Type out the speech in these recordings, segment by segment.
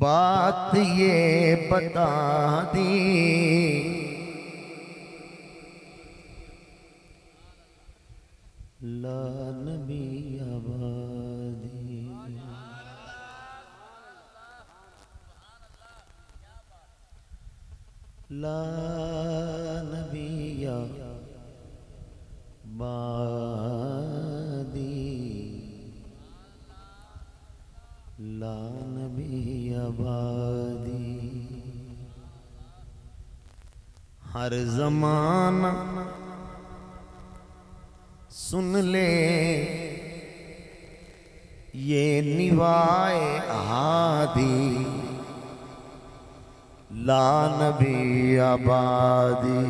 बात ये बता दी। लान भी आबादी आबादी। हर जमाना सुन ले, ये निवाए हादी लान भी आबादी।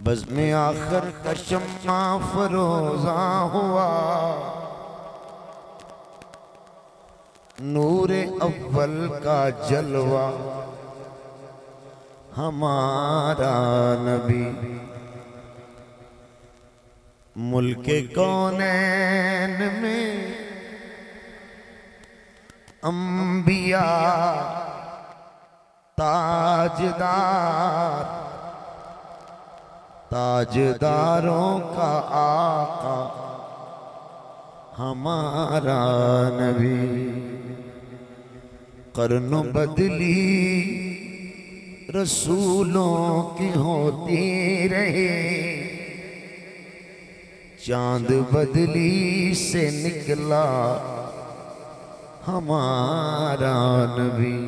बस में आखिर का शम्मा फरोजा हुआ। नूर अव्वल का जलवा। हमारा नबी। मुल्क कौनैन में अंबिया, ताजदार। ताजदारों का आका, हमारा नबी। करन बदली, रसूलों की होती रहे। चाँद बदली से निकला हमारा नबी।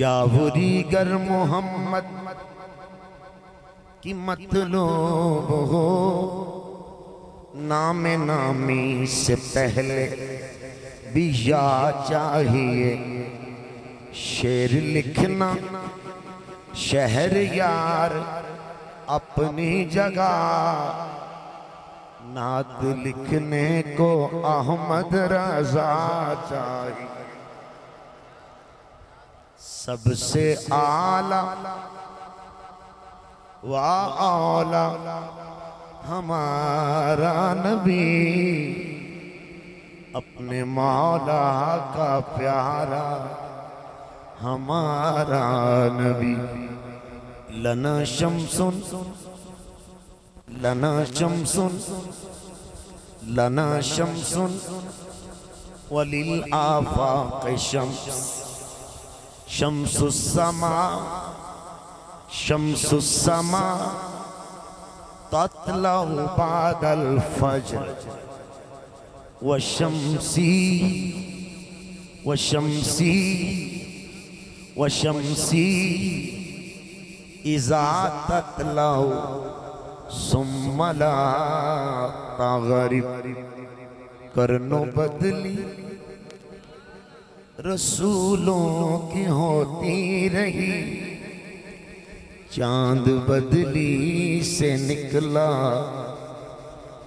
यावरी गर मोहम्मद की मतलब हो, नाम नामी से पहले भी या चाहिए। शेर लिखना, शहर यार, अपनी जगह। नात लिखने को अहमद रजा चाहिए। सबसे आला वाह औला हमारा नबी। अपने मौला का प्यारा, हमारा नबी। लना शमसुन लना शमसुन लना शमसुन, वलिल आफाक शम्स। शम्सुस्समा शम्सुस्समा, ततलहु बादल फजर। व शमसी व शमसी व शमसी, इजा ततलहु सुमला करनो बदली, रसूलों की होती रही, चाँद बदली से निकला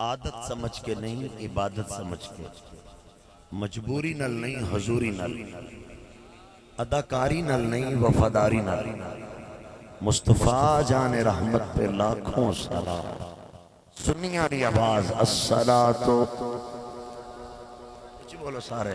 आदत समझ के नहीं, इबादत समझ के। मजबूरी नल नहीं, हजूरी नल। अदाकारी नल नहीं, वफादारी नल। मुस्तफ़ा जान रहमत पे लाखों सलाम। सुनिया आवाज़ असला तो कुछ बोलो सारे।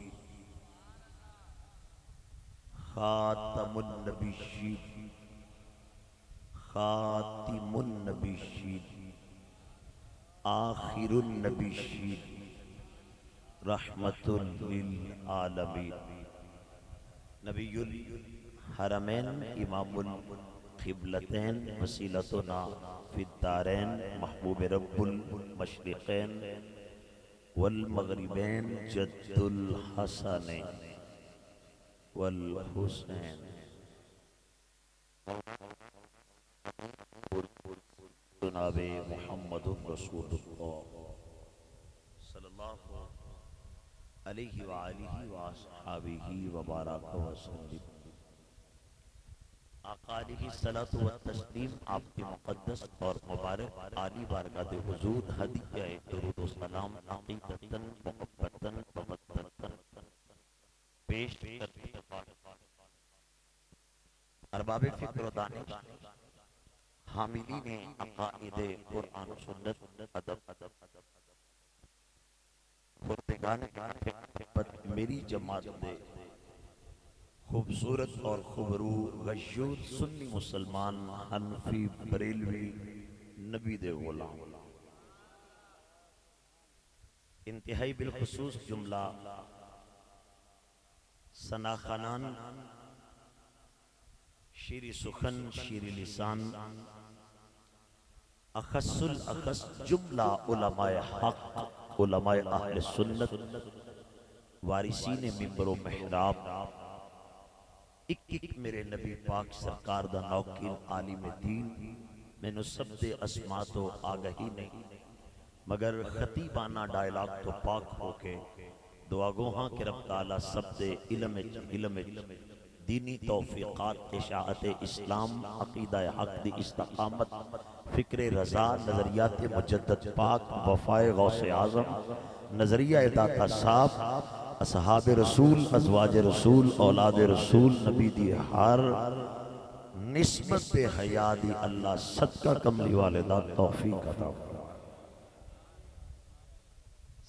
खातमुन नबीशीन खातिमुन नबीशीन आखिरुन रहमतुल लिल आलमीन हरमैन इमामुल क़िबलतैन वसीलतुना फिद्दारैन महबूब रब्बुल मशरिक़ैन जद्दुल हसनैन वल हुसैन जनाबे मुहम्मदुर रसूलुल्लाह। सल्लल्लाहु अलैहि व आलिहि व अस्हाबिहि व आकाली की सलात व तस्लीम आपके मुकद्दस और मुबारक आली बारगाह हुजूर हदिया दरूद सलाम अकीदतन मुहब्बतन पेश अरबाब फ़िक्र दानिश हामिली ने अकाइद कुरान सुन्नत अदब। अदब मेरी जमात दे। खूबसूरत और खुबरू सुन्नी मुसलमान हनफी बरेलवी नबी दे गुलाम। इंतहाई बिलखसूस जुमला सना खान श्री सुखन, श्री लिसान। अखसुल अखस जुमला उलमाय हक उलमाय अहले सुन्नत। वारिसीन मिंबर महराब। एक एक मेरे नबी पाक सरकार दा नौकीन में दीन। मैनू सब दे असमा तो आगही नहीं। मगर खतीबाना डायलॉग तो पाक होके दुआगोहां के रब ताला सब दे इल्म इल्म दीनी तौफीकात, इशाअत इस्लाम, अकीदा हक दी इस्तकामत, फ़िक्र रजा, नजरियात पाक, वफाए आज़म, नज़रिया दाता साहब असहाब रसूल, अजवाज रसूल, औलाद रसूल, नबी दी हर, निस्बत हया दी अल्लाह, सदका कमली वाले दा तौफीक अता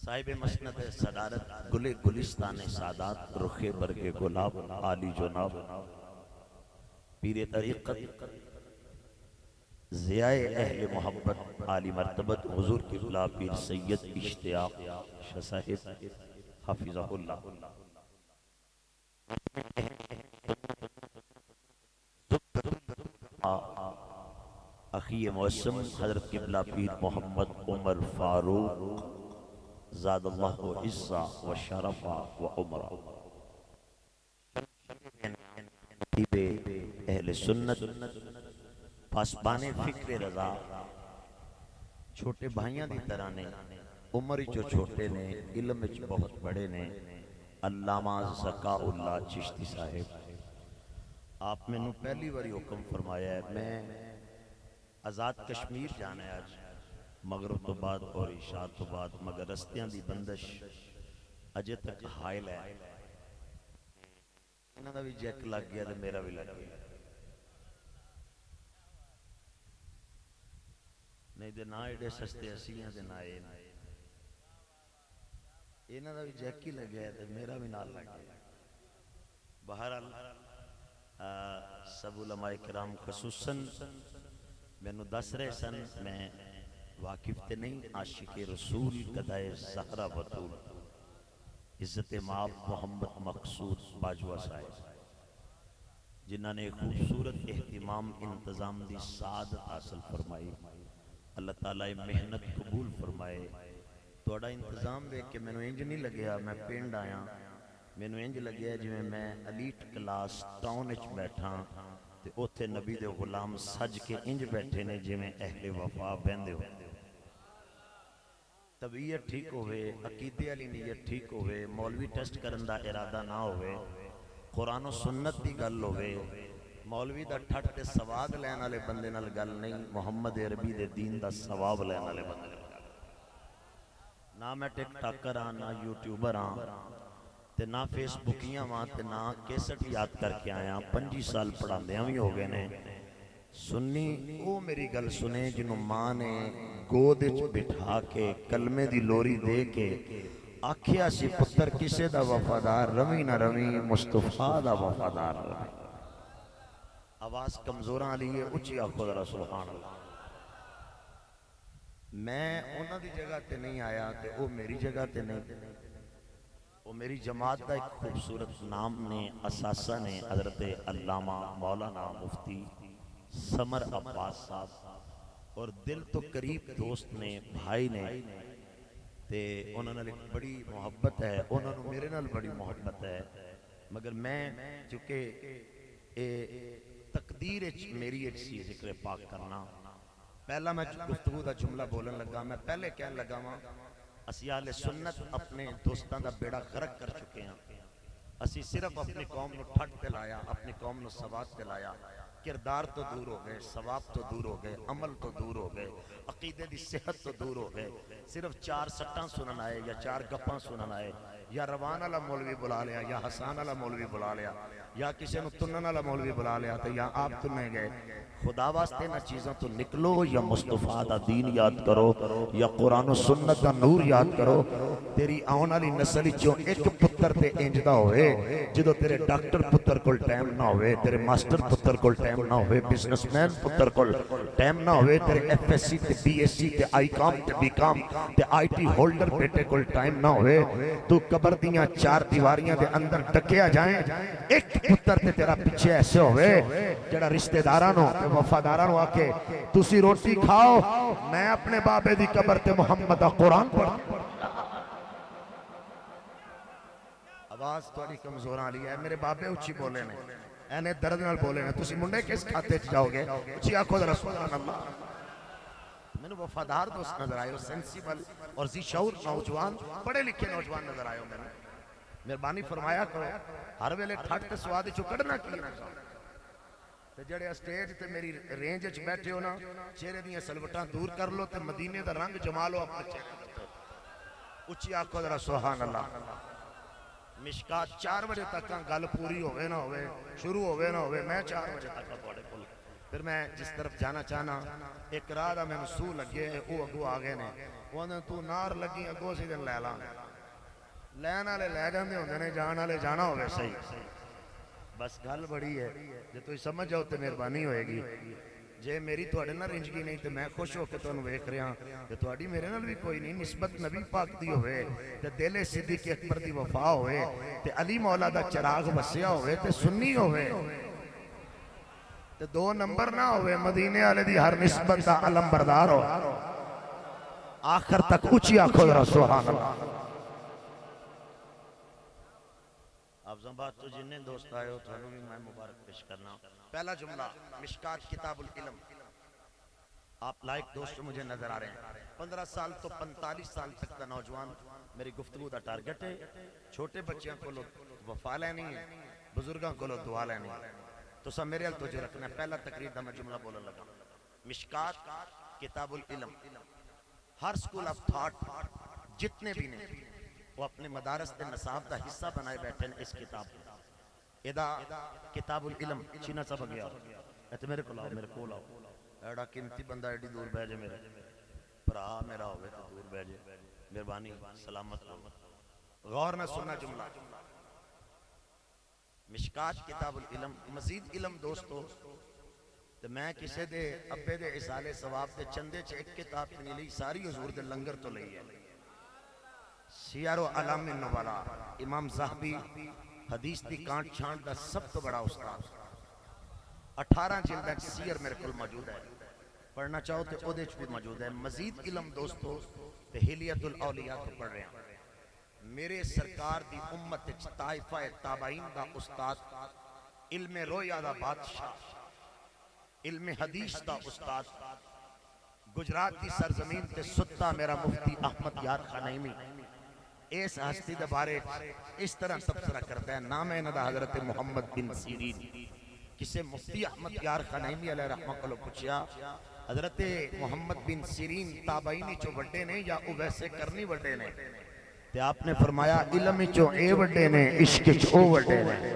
साहिब मसनद सदारत। गुले गुलिस्तान सादात रुखे बरगे गुलाब, आली जुनाब। पीर तरीक़त, ज़ियाए अहले मोहब्बत, आली मरतबत, हुजूर की गुलाब पीर सैयद इश्तियाक, शाह साहिब, हाफिज़हुल्लाह। अखी मौसम हज़रत किबला पीर मोहम्मद उमर फारूक। ज़ादल्लाह व इस्सा व शरफा व उमरा अहले सुन्नत पासबाने फ़िक्र रजा छोटे भाइयों की तरह ने उम्र चो छोटे ने इल्म च बहुत बड़े ने अल्लामा ज़काउल्लाह चिश्ती साहिब आप मैनू पहली बार हुक्म फरमाया है मैं आज़ाद कश्मीर जाना है मगरब तो बाद और इशा तो बाद, मगर रस्तियाँ दी बंदिश अजे तक हायल है इन्हों का भी जैक लग गया तो मेरा भी लग गया। नहीं तो ना एडे सस्ते असियाँ ना ये इन्हों का भी जैक ही लग तो मेरा भी नाल लग गया। बहरहाल सब उलमाए कराम खसूसन मैनू दस रहे सन, मैं वाकिफ ते नहीं, आशिक रसूल कदाए सहरा बतूल इज़्ज़त माप मोहम्मद मकसूद बाजवा साहिब। जिन्हों ने खूबसूरत एहतमाम, इंतज़ाम की सादत हासिल फरमाई, अल्लाह ताला मेहनत कबूल फरमाए। थोड़ा इंतज़ाम देख के मैं इंज नहीं लग्या, मैं पिंड आया। मैनू इंज लगे जिमें मैं अलीट क्लास टाउन बैठा, ते उत्थे नबी गुलाम सज के इंज बैठे ने जिमें अहले वफा बहंदे हो। तबीयत ठीक होवे, अकीदे वाली नीयत ठीक होवे, मौलवी टेस्ट करन दा इरादा ना और सुन्नत दी गल होवे, मौलवी दा ठट ते सवाद लैन वाले बंदे गल नहीं, मोहम्मद अरबी दे दीन दा सवाब लैन वाले बंदे ना मैं टिकटॉकर हाँ ना यूट्यूबर हाँ ते ना फेसबुकियाँ वां, ते ना कैसेट याद करके आया, पंजी साल पढ़ांदियाँ भी हो गए ने। सुन्नी वो मेरी गल सुने जिन्हों माँ गोद बिठा के, कलमे दी लोरी दे के, आखिया सी पुत्र किसे दा वफादार? रवि ना रवि, मुस्तफ़ा दा वफादार आवाज़ कमज़ोर वाली है उच्ची आखो जरा अल्लाह मैं उन्हां दी जगह ते नहीं आया ते वो मेरी जगह ते नहीं। वो मेरी जमात का एक खूबसूरत नाम ने, असासा ने, हज़रत अल्लामा मौलाना मुफ्ती समर अब्बास साहब। और दिल तो करीब दोस्त ने भाई ने ते उन्होंने एक बड़ी मोहब्बत है उन्होंने मेरे नाल बड़ी मोहब्बत है मगर मैं चूंकि तकदीर मेरी सी जिक्र पाक करना पहला मैं गुफ्तगू का जुमला बोलन लगा मैं पहले कहन लगा वहां ਅਸੀਂ ਆਲੇ ਸੁਨਨਤ ਆਪਣੇ ਦੋਸਤਾਂ ਦਾ ਬੇੜਾ ਗਰਕ ਕਰ ਚੁੱਕੇ ਹਾਂ ਅਸੀਂ ਸਿਰਫ ਆਪਣੀ ਕੌਮ ਨੂੰ ਠੱਠ ਤੇ ਲਾਇਆ ਆਪਣੀ ਕੌਮ ਨੂੰ ਸਵਾਬ ਤੇ ਲਾਇਆ किरदार तो दूर हो गए, सवाब तो दूर हो गए, अमल तो दूर हो गए, अकीदे की सेहत तो दूर हो गए। सिर्फ़ चार सट्टा सुनन आए या चार गप्पा सुनन आए या रवान वाला मौलवी बुला लिया, या हसान वाला मौलवी बुला लिया, या किसी ने तुनन वाला मौलवी बुला लिया तो या आप तुनने गए। खुदा वास्ते ना चीज़ों तो निकलो, या मुस्तफ़ा का दीन याद करो, या कुरान सुन्नत का नूर याद करो। तेरी आने वाली नस्ल चो एक पुत्र ते इंजदा होवे जो तेरे डॉक्टर पुत्र को टाइम ना होवे, तेरे मास्टर पुत्र को टाइम ना होवे, बिजनेसमैन पुत्र को टाइम ना होवे, तेरे एफएससी ते बीएससी ते आईकॉम ते बीकॉम ते आईटी होल्डर बेटे को टाइम ना होवे। तू कबर दियाँ चार दीवारियाँ दे अंदर टकिया जाए एक पुत्र ते तेरा पीछे ऐसे होवे जेड़ा रिश्तेदारां ते वफादारां आके तुसी रोटी खाओ मैं अपने बाबे दी कबर ते मुहम्मद कुरान पढ़ कमज़ोर आ है बोले ने एने बोले ने तुसी मुंडे किस खाते जाओगे उच्ची आखो जरा मैंने वफादार दोस्त नजर आए सेंसिबल और जी शौर नौजवान पढ़े लिखे नौजवान नजर आए मैंने मेहरबानी फरमाया करो हर वेले ठट ते स्वाद चो कढ़ना की ना ਤੇ ਜਿਹੜੇ ਸਟੇਜ ਤੇ ਮੇਰੀ ਰੇਂਜ 'ਚ ਬੈਠੇ ਹੋ ਨਾ ਚਿਹਰੇ ਦੀਆਂ ਸਲਵਟਾਂ ਦੂਰ ਕਰ ਲੋ ਤੇ ਮਦੀਨੇ ਦਾ ਰੰਗ ਜਮਾ ਲਓ ਆਪਣੇ ਚਿਹਰੇ ਤੇ ਉੱਚੀ ਆਖੋ ਜਰਾ ਸੁਭਾਨ ਅੱਲਾਹ ਮਿਸ਼ਕਾਤ 4 ਵਜੇ ਤੱਕ ਗੱਲ ਪੂਰੀ ਹੋਵੇ ਨਾ ਹੋਵੇ ਸ਼ੁਰੂ ਹੋਵੇ ਨਾ ਹੋਵੇ ਮੈਂ 4 ਵਜੇ ਤੱਕ ਤੁਹਾਡੇ ਕੋਲ ਫਿਰ ਮੈਂ ਜਿਸ ਤਰਫ ਜਾਣਾ ਚਾਹਨਾ ਇੱਕ ਰਾਹ ਦਾ ਮੈਨੂੰ ਸੂ ਲੱਗੇ ਉਹ ਅੱਗੋਂ ਆ ਗਏ ਨੇ ਉਹਨਾਂ ਤੂੰ ਨਾਰ ਲੱਗੀ ਅੱਗੋਂ ਸੀ ਦਿਨ ਲੈ ਲਾਂ ਲੈਣ ਵਾਲੇ ਲੈ ਜਾਂਦੇ ਹੁੰਦੇ ਨੇ ਜਾਣ ਵਾਲੇ ਜਾਣਾ ਹੋਵੇ ਸਹੀ ਬਸ ਗੱਲ ਬੜੀ ਹੈ ਜੇ ਤੁਸੀਂ ਸਮਝ ਜਾਓ ਤੇ ਮਿਹਰਬਾਨੀ ਹੋਏਗੀ ਜੇ ਮੇਰੀ ਤੁਹਾਡੇ ਨਾਲ ਰਿੰਜਗੀ ਨਹੀਂ ਤੇ ਮੈਂ ਖੁਸ਼ ਹੋ ਕੇ ਤੁਹਾਨੂੰ ਵੇਖ ਰਿਹਾ ਤੇ ਤੁਹਾਡੀ ਮੇਰੇ ਨਾਲ ਵੀ ਕੋਈ ਨਹੀਂ ਨਿਸਬਤ ਨਬੀ ਪਾਕ ਦੀ ਹੋਵੇ ਤੇ ਦਿਲੇ ਸਿੱਦੀਕ ਅਕਬਰ ਦੀ ਵਫਾ ਹੋਵੇ ਤੇ ਅਲੀ ਮੌਲਾ ਦਾ ਚਿਰਾਗ ਵਸਿਆ ਹੋਵੇ ਤੇ ਸੁੰਨੀ ਹੋਵੇ ਤੇ ਦੋ ਨੰਬਰ ਨਾ ਹੋਵੇ ਮਦੀਨੇ ਵਾਲੇ ਦੀ ਹਰ ਨਿਸਬਤ ਦਾ ਅਲਮ ਬਰਦਾਰ ਹੋ ਆਖਰ ਤੱਕ ਉੱਚੀ ਆਖੋ ਜਰਾ ਸੁਭਾਨ ਅੱਲਾਹ अफजाबाद तो जिन्ने दोस्त आए हो थानू भी मैं मुबारक पेश करना पहला जुमला मिशकात किताबुल इल्म आप लाइक दोस्त मुझे नजर आ रहे हैं पंद्रह साल तो पैंतालीस साल तक का नौजवान मेरी गुफ्तगू का टारगेट है छोटे बच्चों को वफा लैनी है बुजुर्गों को दुआ लैनी है तो तुसा मेरे अल तुझे रखना पहला तकरीर का मैं जुमला बोलन लगा। मिशकात किताबुल इलम। हर स्कूल ऑफ़ थॉट, जितने भी ने, वो अपने मदारस के नसाब का हिस्सा बनाए बैठे इस किताब एदा किताबुल इलम, चीना सब गया तो मेरे को आओ, मेरे को आओ। एड़ा कीमती बंदा एडी दूर बह जाए मेरे। भरा मेरा होवे दूर बह जाए। मेहरबानी, सलामत गौर न सुनना जुमला। ਮਿਸ਼ਕਾਤ ਕਿਤਾਬੁਲ ਇਲਮ ਮਜ਼ੀਦ ਇਲਮ ਦੋਸਤੋ ਤੇ ਮੈਂ ਕਿਸੇ ਦੇ ਅੱਬੇ ਦੇ ਇਸਾਲੇ ਸਵਾਬ ਦੇ ਚੰਦੇ 'ਚ ਇੱਕ ਕਿਤਾਬ ਨਹੀਂ ਲਈ ਸਾਰੀ ਹਜ਼ੂਰ ਦੇ ਲੰਗਰ ਤੋਂ ਲਈ ਹੈ ਸਿਆਰੋ ਅਲਾਮ ਨਵਾਲਾ ਇਮਾਮ ਜ਼ਾਹਬੀ ਹਦੀਸ ਦੀ ਕਾਂਟ ਛਾਂਟ ਦਾ ਸਭ ਤੋਂ ਬੜਾ ਉਸਤਾਦ 18 ਜਿਲਦਾਂ 'ਚ ਸੀਰ ਮੇਰੇ ਕੋਲ ਮੌਜੂਦ ਹੈ ਪੜਨਾ ਚਾਹੋ ਤੇ ਉਹਦੇ 'ਚ ਵੀ ਮੌਜੂਦ ਹੈ ਮਜ਼ੀਦ ਇਲਮ ਦੋਸਤੋ ਤੇ ਹਿਲੀਅਤੁਲ ਔਲੀਆ ਤੋਂ ਪੜ ਰਹੇ ਹਾਂ ਮੇਰੇ ਸਰਕਾਰ ਦੀ ਉਮਤ ਵਿੱਚ ਤਾਇਫਾ ਤਾਬਾਈਨ ਦਾ ਉਸਤਾਦ ਇਲਮ ਰੋਇਆ ਦਾ ਬਾਦਸ਼ਾਹ ਇਲਮ ਹਦੀਸ ਦਾ ਉਸਤਾਦ ਗੁਜਰਾਤ ਦੀ ਸਰਜ਼ਮੀਨ ਤੇ ਸੁੱਤਾ ਮੇਰਾ ਮੁਫਤੀ ਅਹਿਮਦ ਯਾਰ ਖਾਨੈਮੀ ਇਸ ਹਸਤੀ ਦੇ ਬਾਰੇ ਇਸ ਤਰ੍ਹਾਂ ਤਬਸਰਾ ਕਰਦਾ ਹੈ ਨਾਮ ਹੈ ਇਹਨਾਂ ਦਾ ਹਜ਼ਰਤ ਮੁਹੰਮਦ ਬਿਨ ਸੀਰੀਨ ਕਿਸੇ ਮੁਫਤੀ ਅਹਿਮਦ ਯਾਰ ਖਾਨੈਮੀ ਅਲੈਹ ਰਹਿਮਾ ਕੋਲੋਂ ਪੁੱਛਿਆ ਹਜ਼ਰਤ ਮੁਹੰਮਦ ਬਿਨ ਸੀਰੀਨ ਤਾਬਾਈਨੀ ਚੋਂ ਵੱਡੇ ਨੇ ਜਾਂ ਉਹ ਵੈਸੇ ਕਰਨੀ ਵੱਡੇ ਨੇ ਤੇ ਆਪਨੇ ਫਰਮਾਇਆ ਇਲਮ ਵਿੱਚੋਂ ਇਹ ਵੱਡੇ ਨੇ ਇਸ਼ਕ ਵਿੱਚ ਉਹ ਵੱਡੇ ਨੇ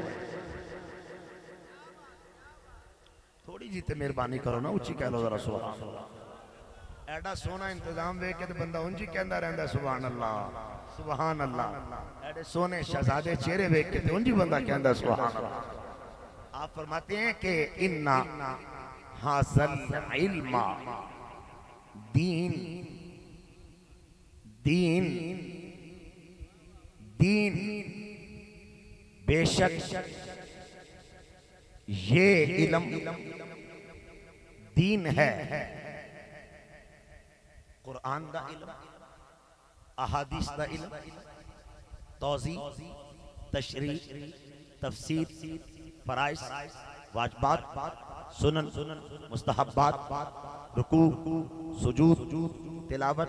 ਥੋੜੀ ਜੀ ਤੇ ਮਿਹਰਬਾਨੀ ਕਰੋ ਨਾ ਉੱਚੀ ਕਹਿ ਲਓ ਜ਼ਰਾ ਸੁਭਾਨ ਅੱਲਾਹ ਐਡਾ ਸੋਹਣਾ ਇੰਤਜ਼ਾਮ ਵੇਖ ਕੇ ਤੇ ਬੰਦਾ ਉਂਝ ਹੀ ਕਹਿੰਦਾ ਰਹਿੰਦਾ ਸੁਭਾਨ ਅੱਲਾ ਸੁਭਾਨ ਅੱਲਾ ਐਡੇ ਸੋਹਣੇ ਸ਼ਹਜ਼ਾਦੇ ਚਿਹਰੇ ਵੇਖ ਕੇ ਤੇ ਉਂਝ ਹੀ ਬੰਦਾ ਕਹਿੰਦਾ ਸੁਭਾਨ ਅੱਲਾ आप फरमाते हैं कि इन्ना हासल इल्मा दीन दीन दीन बेशक ये इल्म दीन है। कुरान दा इल्म, अहादीस दा इल्म, तौजी तशरी तफसीर, फराइज, वाजबात, सुनन मुस्तहबात रुकू, सुजूद, तिलावत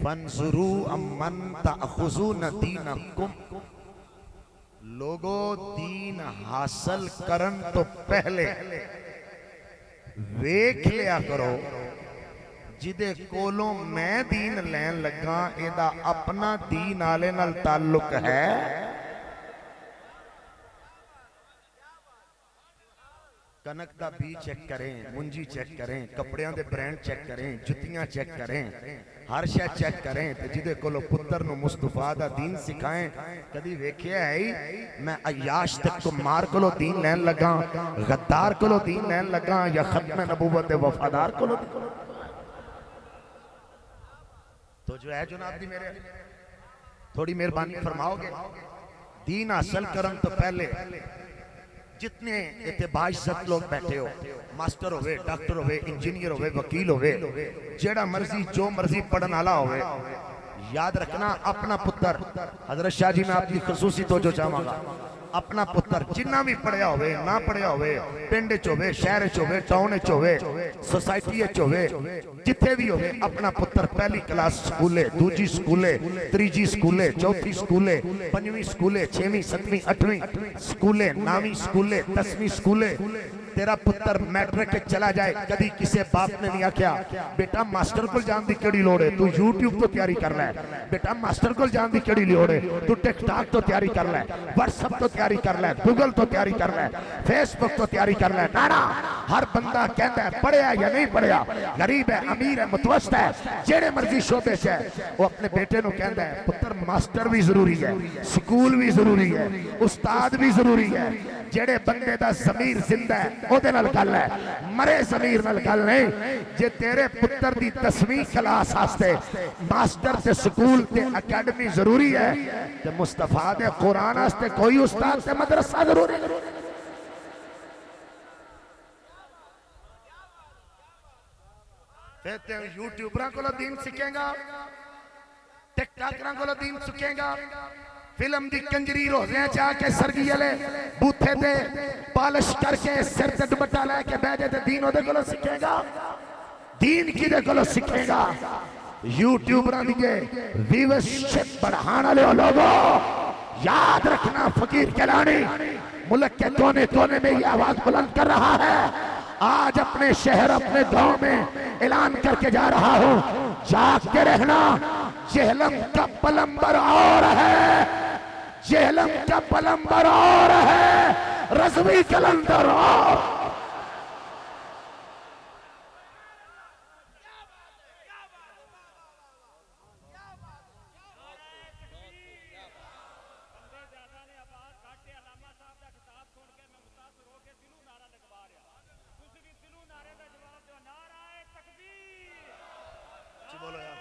फनसरू लोगो, दीन हासिल करन तो पहले वेख लिया करो, जिदे कोलों मैं दीन लैन लगा एदा अपना दीन आले नाल ताल्लुक है। कनक का बी चेक करें, मुंजी चेक करें, कपड़िया के ब्रांड चेक करें, जुतियाँ चेक करें, हर शायद चेक करें जिदे को पुत्र मुस्तफ़ा का दीन सिखाए कभी वेख्या है मैं अयाश तक कुमार को दीन लैन लगा गद्दार को दीन लैन लगा या खत्म नबूबत वफादार को तो जो है जनाब जी मेरे, थोड़ी मेहरबानी फरमाओगे दीन हासिल करने तो पहले। जितने इतबाइजत लोग बैठे हो, मास्टर हो डॉक्टर हो इंजीनियर हो वकील हो जेड़ा मर्ज़ी, जो मर्ज़ी पढ़ने वाला होवे, याद रखना अपना पुत्र। हज़रत शाह जी, मैं आपकी खसूसी तो जो चाहूँगा अपना पुत्र, जिन्ना भी पढ़िया हो ना पढ़िया हो पिंड च शहर च टाउन च च होवे जिथे भी हो अपना पुत्र पहली क्लास स्कूले, दूजी स्कूले तीजी स्कूले, चौथी स्कूले पंजी स्कूले, छेवीं, सतवीं, अठवीं स्कूले, नावी स्कूले, दसवीं स्कूले तेरा पुत्र मैट्रिक चला जाए, कभी किसी बाप ने नहीं आख्या। बेटा, मास्टर को जान की केड़ी लोड़ है, तू यूट्यूब तो तैयारी कर ले। बेटा, मास्टर को जान की केड़ी लोड़ है, तू टिकटॉक तो तैयारी कर ले व्हाट्सएप तो तैयारी कर ले गूगल तो तैयारी कर ले फेसबुक तो तैयारी कर ले। ना हर बंदा कहता है, पढ़िया या नहीं पढ़िया? गरीब है, अमीर है, मुतवस्त है, जेड़े मर्ज़ी शोबे से है। वो अपने बेटे नु कहता है, पुत्र, मास्टर भी ज़रूरी है, स्कूल भी ज़रूरी है, उस्ताद भी ज़रूरी है जेड़े बंदे दा जमीर ज़िंदा है, ओदे नाल गल है। मरे जमीर नाल गल नहीं। जे तेरे पुत्र दी 10वीं क्लास वास्ते मास्टर ते स्कूल ते एकेडमी ज़रूरी है, ते मुस्तफ़ा दे कुरान वास्ते कोई उस्ताद ते मदरसा ज़रूरी है। ते यूट्यूबरां कोलों दीन सीखेगा टिकटॉकरां कोलों दीन सीखेगा फ़िल्म दी कंजरी रोज़े जाके सरगी वाले बूथे ते पालिश करके सिर ते दुपट्टा लेके जाए ते दीन ओदे कोलों सीखेगा? दीन किदे कोलों सीखेगा? यूट्यूबरां दी व्यूअरशिप बढ़ाने वाले लोगों, याद रखना फकीर कैलानी। मुल्क के कोने कोने में ये आवाज़ बुलंद कर रहा है। आज अपने शहर, अपने गाँव में ऐलान करके जा रहा हूँ। जाग के रहना, जेहलम का पलम्बर और है। जेहलम का पलम्बर और है। रजवी कलंदर और बोलो यार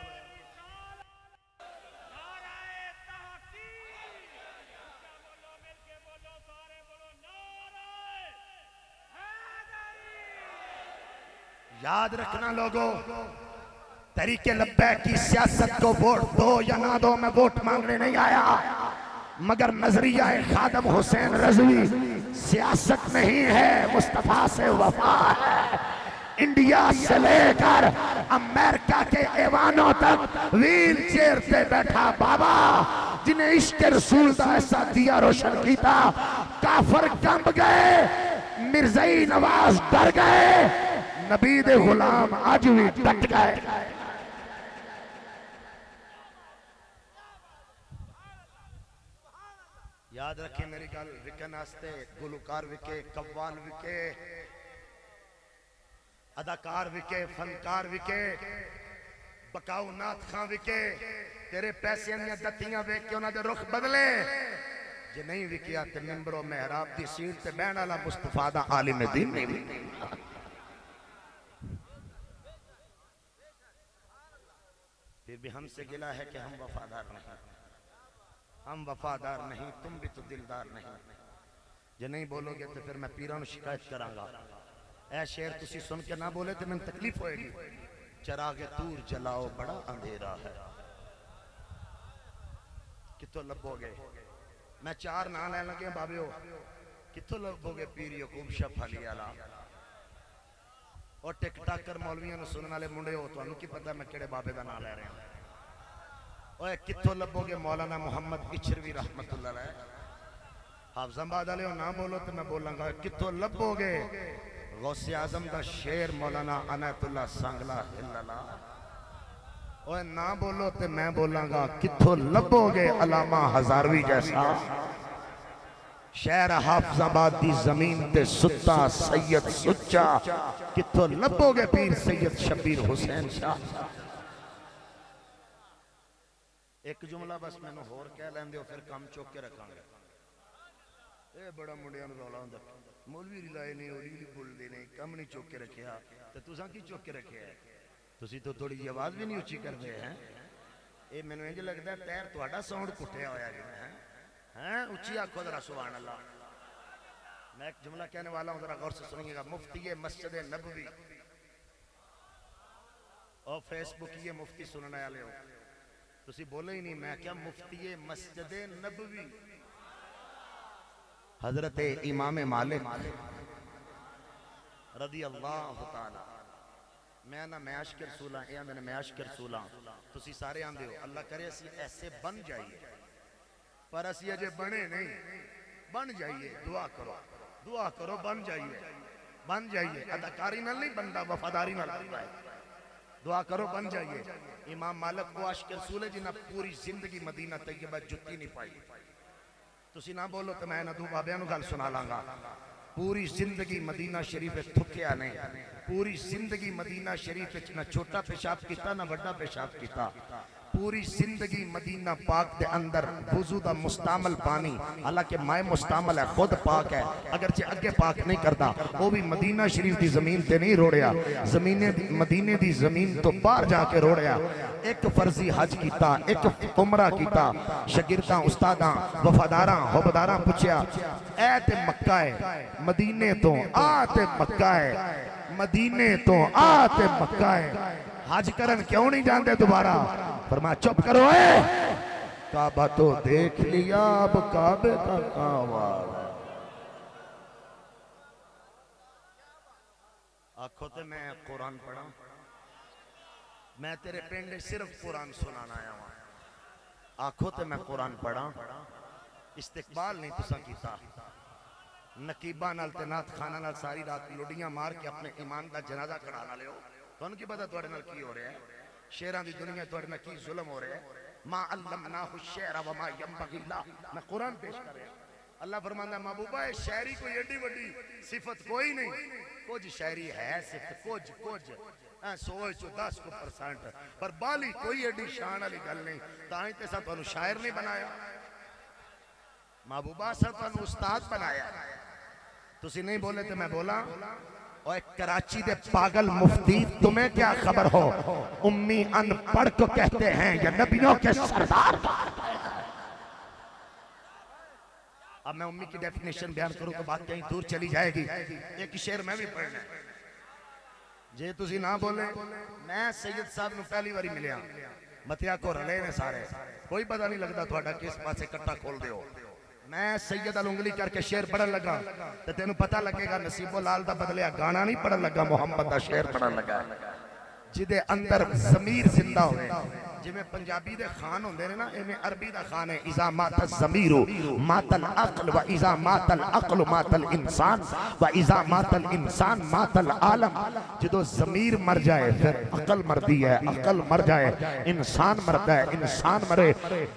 याद रखना लोगों। तरीके लब्बे की सियासत को वोट दो या ना दो, मैं वोट मांगने नहीं आया। मगर नज़रिया है, खादम हुसैन रजवी, सियासत नहीं है मुस्तफ़ा से वफा है। इंडिया से लेकर अमेरिका के ऐवानों तक व्हील चेयर पे बैठा बाबा, जिन्हें इश्क रसूल का ऐसा दिया रोशन किया, काफर कंब गए, मिर्जई नवाज़ डर गए। नबी दे गुलाम आज भी डट गए। याद रखे मेरी गल, विकन आस्ते, गुलकार विके, कव्वाल विके, अदाकार विके, फनकार विके, बकाऊ नाथ खां विके, तेरे पैसे दियाँ दत्तियाँ वेख के उन्हां दे रुख बदले। जे नहीं विकिया ते मिंबरो मेहराब दी सीट ते बैठण वाला मुस्तफ़ा दा आलिम दीन नहीं। फिर भी हमसे गिला है कि हम वफादार नहीं। हम वफादार नहीं तुम भी तो दिलदार नहीं। जे नहीं बोलोगे तो फिर मैं पीरा शिकायत करांगा ऐ शेर तुसी सुन के ना बोले तो मैं तकलीफ़ होएगी। चरागे दूर जलाओ बड़ा अंधेरा है। कितों लभोगे? मैं चार ना लैन लगे बाबे कितों लभोगे पीर यकूब शाह फली और टिकटाकर मौलवियों सुनने वाले मुंडे हो तो की पता मैं केड़े बाबे का नाम ले रहा ओए कितों लभोगे मौलाना मोहम्मद इचरवी रहमतुल्लाह अलैह? हाफजाबाद वाले ना बोलो तो मैं बोलांगा। कितों लभोगे गौसे आज़म का शेर मौलाना अनायतुल्ला सांगला हिल्ला ना बोलो तो मैं बोलांगा। कितों लभोगे अलामा हजारवी जैसा। शहर हाफजाबाद की ज़मीन ते सुता सैयद सुचा कितो लभोगे पीर सैयद शबीर हुसैन शाह? एक जुमला बस मैं होर कह लेंगे फिर कम चुक के रखा ये बड़ा मुंडिया रौला होंगे मौलवी रिलाए ने ओली बोलते ने कम नहीं चुक के रखे तो तुसा की चुक के रखे है? तुम तो थोड़ी जी आवाज़ भी नहीं उची कर रहे हैं? ये मैं इंज लगता है पैर थोड़ा साउंड कुटिया होया है? हैं ऊंची आंखों जरा सुभान अल्लाह मैं एक जुमला कहने वाला हूं जरा गौर से सुनिएगा मुफ्ती मस्जिद नबवी और फेसबुक ये मुफ्ती सुनने वाले हो ਤੁਸੀਂ ਬੋਲੇ ਹੀ ਨਹੀਂ ਮੈਂ ਕਿਹਾ ਮੁਫਤੀ ਮਸਜਿਦ ਨਬਵੀ हजरत इमाम मालिक रदी अल्लाह ताला मैं ना मैं आशिक रसूल हाँ ये आंदे मैं आशिक रसूल हाँ तुसी सारे आंदे हो अल्लाह करे असी ऐसे बन जाइए पर असी अजे बने नहीं बन जाइए दुआ करो दुआ करो बन जाइए बन जाइए अदाकारी नाल नहीं बनता वफादारी नाल बनता है दुआ करो बन जाइए इमाम मालिक को आशिक रसूल है जिन्हें पूरी जिंदगी मदीना तैयबा जुत्ती नहीं पाई ਤੁਸੀਂ ਨਾ ਬੋਲੋ ਤੇ ਮੈਂ ਨਾ ਦੂ ਬਾਬਿਆਂ ਨੂੰ ਗੱਲ ਸੁਣਾ ਲਾਂਗਾ ਪੂਰੀ ਜ਼ਿੰਦਗੀ ਮਦੀਨਾ ਸ਼ਰੀਫ ਵਿੱਚ ਥੁੱਕਿਆ ਨਹੀਂ ਪੂਰੀ ਜ਼ਿੰਦਗੀ ਮਦੀਨਾ ਸ਼ਰੀਫ ਵਿੱਚ ਨਾ ਛੋਟਾ ਪਿਸ਼ਾਬ ਕੀਤਾ ਨਾ ਵੱਡਾ ਪਿਸ਼ਾਬ ਕੀਤਾ पूरी ज़िंदगी मदीना पाक के अंदर वज़ू का मुस्तामल पानी। हालाँकि माए मुस्तामल है, खुद पाक है। अगर जे अगे पाक नहीं करता, वो भी मदीना शरीफ की ज़मीन ते नहीं रोड़िया। जमीने मदीने की ज़मीन तो बाहर जाके रोड़िया। एक फर्जी हज किया एक उमरा किया शगिरदा, उस्तादा, वफादारा, हुबदारा पूछया ए ते मक्का है, मदीने तो आ मक्का है, मदीने तो आ मक्का है। हज करन क्यों नहीं जाते दोबारा? फरमा, चुप करो, ए। काबा तो देख लिया, अब काबे का काम आ आखो तो मैं कुरान पढ़ा मैं तेरे पिंड सिर्फ़ कुरान सुना आया वहाँ आखो तो मैं कुरान पढ़ा इस्तेकबाल नहीं तुसा किया नकीबा नाल ते नाथ खाना नाल सारी रात लुडियाँ मार के अपने ईमान का जनाजा करा लियो तो की पता थोड़े नाल की हो रहा है? शेर की दुनिया थोड़े ना की जुलम हो रहा है। माँ अल्लम ना हुशेरा व माँ यम बगिल्ला मैं कुरान पेश कर रहा अल्लाह फरमाना महबूबा है शायरी कोई एडी वड्डी सिफत कोई नहीं। कुछ शायरी है सिफत, कुछ कुछ। सौ चो तो दस को परसेंट। पर बाली कोई एडी शान वाली गल नहीं। ताई तो असा थानू शायर नहीं बनाया। महबूबा असा थानू उस्ताद बनाया। तुम नहीं बोले तो मैं बोला। कराची दे पागल मुफ्ती, तुम्हें क्या खबर हो? उम्मी अनपढ़ को कहते हैं, या नबियों के सरदार। अब मैं उम्मी की डेफिनेशन बयान करूँ तो बात कहीं दूर चली जाएगी। एक शेर मैं भी पढ़ना जे तुम ना बोले, मैं सैयद साहब नु पहली बारी मिलया। मतिया को रले ने सारे। कोई पता नहीं लगता थोड़ा किस पास कट्टा खोल दियो मैं सैयद अल उंगली करके शेर पढ़न लगा। तो तेन पता लगेगा, नसीबो लाल का बदलिया गाना नहीं पढ़न लगा, मोहम्मद का शेर पढ़न लगा। जिदे अंदर जमीर ज़िंदा होवे अक्ल मर जाए इंसान मरदा इंसान मरे,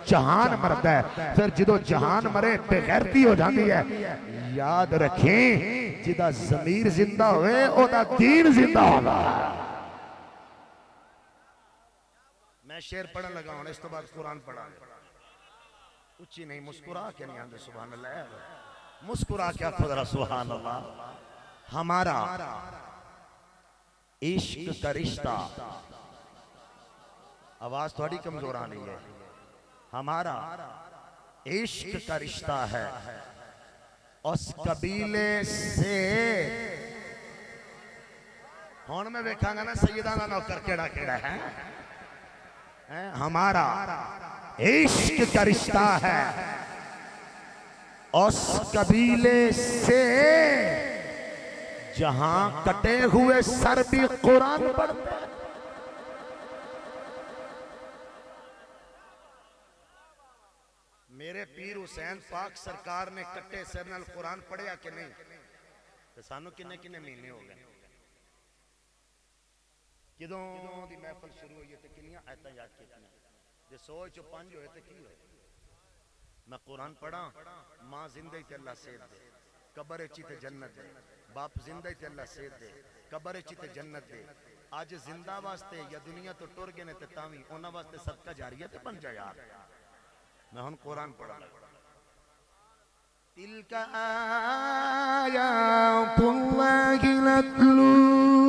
जहान मरदा फिर जदों जहान मरे, बेगैरती हो जाती है। याद रखें, जिदा जमीर ज़िंदा होवे ओदा दीन ज़िंदा होगा मैं शेर पढ़न लगा हूँ, इस तो बाद कुरान पढ़ा उच्ची नहीं, मुस्कुरा के नहीं सुभान अल्लाह मुस्कुरा के आखो जरा सुभान अल्लाह हमारा इश्क का रिश्ता, आवाज़ थोड़ी कमज़ोर आ रही है। हमारा इश्क का रिश्ता है। उस कबीले से, हूँ मैं वेखांगा ना सईदा का नौकर केड़ा केड़ा हैं? हमारा। इश्क का रिश्ता है। उस कबीले से जहाँ कटे हुए सर भी कुरान पढ़ते मेरे पीर हुसैन पाक सरकार ने कट्टे सिर कुरान पढ़िया कि नहीं? तो सानू किन्ने किन्ने महीने हो गए? ਜਦੋਂ ਦੀ ਮਹਿਫਲ ਸ਼ੁਰੂ ਹੋਈ ਹੈ ਤੇ ਕਿੰਨੀਆਂ ਆਇਤਾਂ ਯਾਦ ਕੀਤੀਆਂ ਜੇ 100 ਚੋਂ 5 ਹੋਏ ਤੇ ਕੀ ਹੋਏ ਮੈਂ ਕੁਰਾਨ ਪੜਾਂ ਮਾਂ ਜ਼ਿੰਦਗੀ ਤੇ ਅੱਲਾ ਸੇਧ ਦੇ ਕਬਰ ਵਿੱਚ ਹੀ ਤੇ ਜੰਨਤ ਦੇ ਬਾਪ ਜ਼ਿੰਦਗੀ ਤੇ ਅੱਲਾ ਸੇਧ ਦੇ ਕਬਰ ਵਿੱਚ ਹੀ ਤੇ ਜੰਨਤ ਦੇ ਅੱਜ ਜ਼ਿੰਦਾ ਵਾਸਤੇ ਜਾਂ ਦੁਨੀਆ ਤੋਂ ਟੁਰ ਗਏ ਨੇ ਤੇ ਤਾਂ ਵੀ ਉਹਨਾਂ ਵਾਸਤੇ ਸਦਕਾ ਜਾਰੀਆ ਤੇ ਬਣ ਜਾ ਯਾਰ मैं हम कुरान पढ़ा तिलक आयातुल्लाह नतलूहा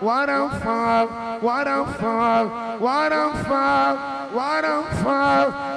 what I'm for, what I'm for, what I'm for, what I'm for,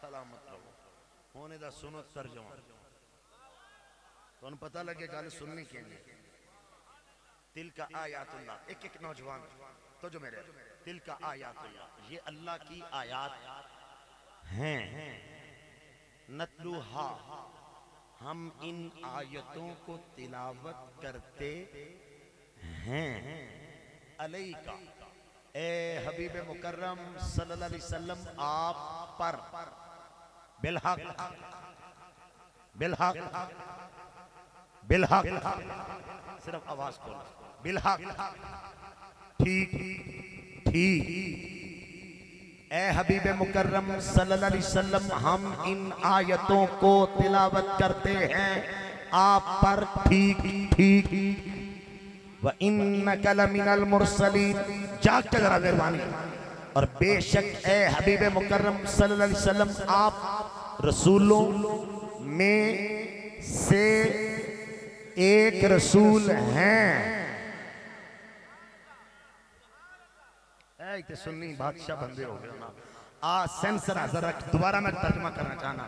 सलामत रहो होने का सुनो तर्जमा तो पता लगे गल सुनने के लिए दिल का आयातुल्लाह एक एक नौजवान तो जो मेरे दिल का आयातुल्लाह ये अल्लाह की आयात हैं। नतलुहा, हम इन आयतों को तिलावत करते हैं। अलई का ए हबीब मुकर्रम सल्लल्लाहु अलैहि वसल्लम, आप पर। बिलहक बिलहक बिलहक। सिर्फ़ आवाज़ खोलो। बिलहक, ठीक ठीक। ए हबीब मुकर्रम सल्लल्लाहु अलैहि वसल्लम, हम इन आयतों को तिलावत करते हैं। आप पर ठीक ठीक। व इन कलमिनल मुरसलीन। जाग के जरा मेहरबानी। और बेशक, ए हबीब मुकर्रम सल्लल्लाहु अलैहि वसल्लम, आप रसूलों में से एक रसूल हैं। मैं सुन्नी बादशाह बंदे हो आ, सेंसर दोबारा मैं तर्जमा करना चाहना।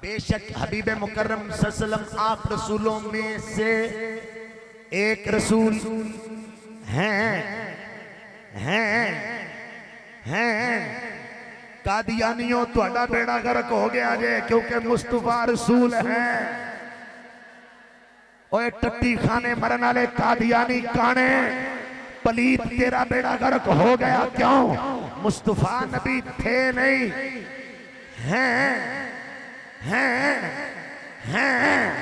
बेशक हबीब मुकर्रम सल्लम आप रसूलों में से एक रसूल हैं हैं हैं। कादियानियों बेड़ा गर्क हो गया जे, क्योंकि मुस्तफ़ा रसूल है। ओए टट्टी खाने मरन वाले कादियानी काने। पलीत तेरा बेड़ा गर्क हो गया क्यों? मुस्तफ़ा नबी थे नहीं। हैं हैं हैं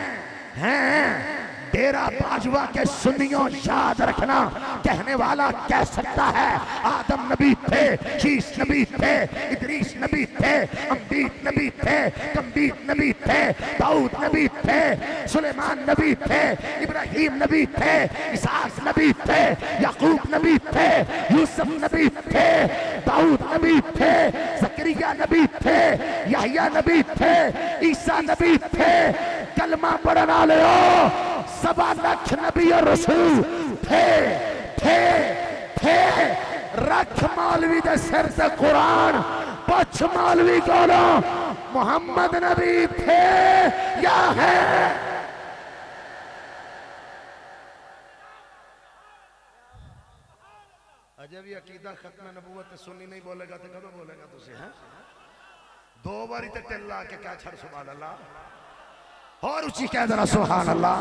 हैं डेरा बाजवा के सुनियों याद रखना कहने वाला कह सकता है आदम नबी थे शीश नबी थे इदरीस नबी थे अम्बीत नबी थे कम्बीत नबी थे दाऊद नबी थे सुलेमान नबी थे इब्राहिम नबी थे इसाक नबी थे याकूब नबी थे यूसुफ नबी थे दाऊद नबी थे जकरिया नबी थे यहिया नबी थे ईसा नबी थे कलमा पढ़ना ले सवा लख नबी और रसूल। थे थे थे। रख मौलवी दे सिर से कुरान पछ मौलवी कोलो मोहम्मद नबी थे, या है? अजय भी अकीदा खत्म नबूवत सुन्नी नहीं बोलेगा तो कदों बोलेगा तुझे, हैं? दो बारी तो टिल्ला के क्या छड़ सुभान अल्लाह? और उची कह देना सुभान अल्लाह।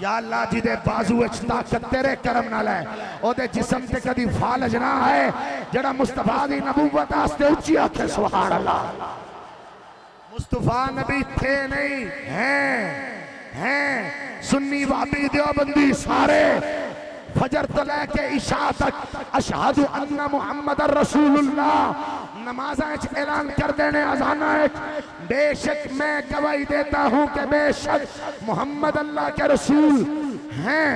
या अल्लाह जी दे बाजू ताकत तेरे करम नाल है। ओदे जिस्म ते कदी फालज ना है जेड़ा मुस्तफ़ा दी नबूवत वास्ते उची आखे सुभान अल्लाह मुस्तफ़ा नबी थे नहीं, हैं हैं, सुन्नी वाबी देवबंदी सारे। फजर तो लेके इशा तक, अशहदु अन्ना मुहम्मद रसूलुल्लाह। नमाजा ऐलान कर देने अजाना बेशक मैं गवाही देता हूँ कि बेशक मोहम्मद अल्लाह के रसूल हैं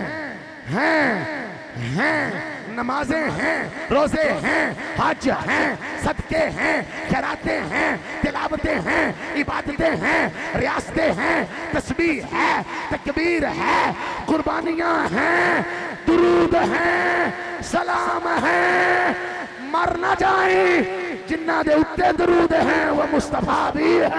हैं हैं, नमाजें हैं, रोज़े हैं, हज हैं, सदके हैं, खैराते हैं, तिलावतें हैं, इबादतें हैं, रियासतें हैं, तस्बीह है, तकबीर है, कुर्बानियाँ हैं, दुरूद हैं, सलाम है, मर ना जाए जिन्ना दे उत्ते दरूद हैं, वो मुस्तफ़ा भी है।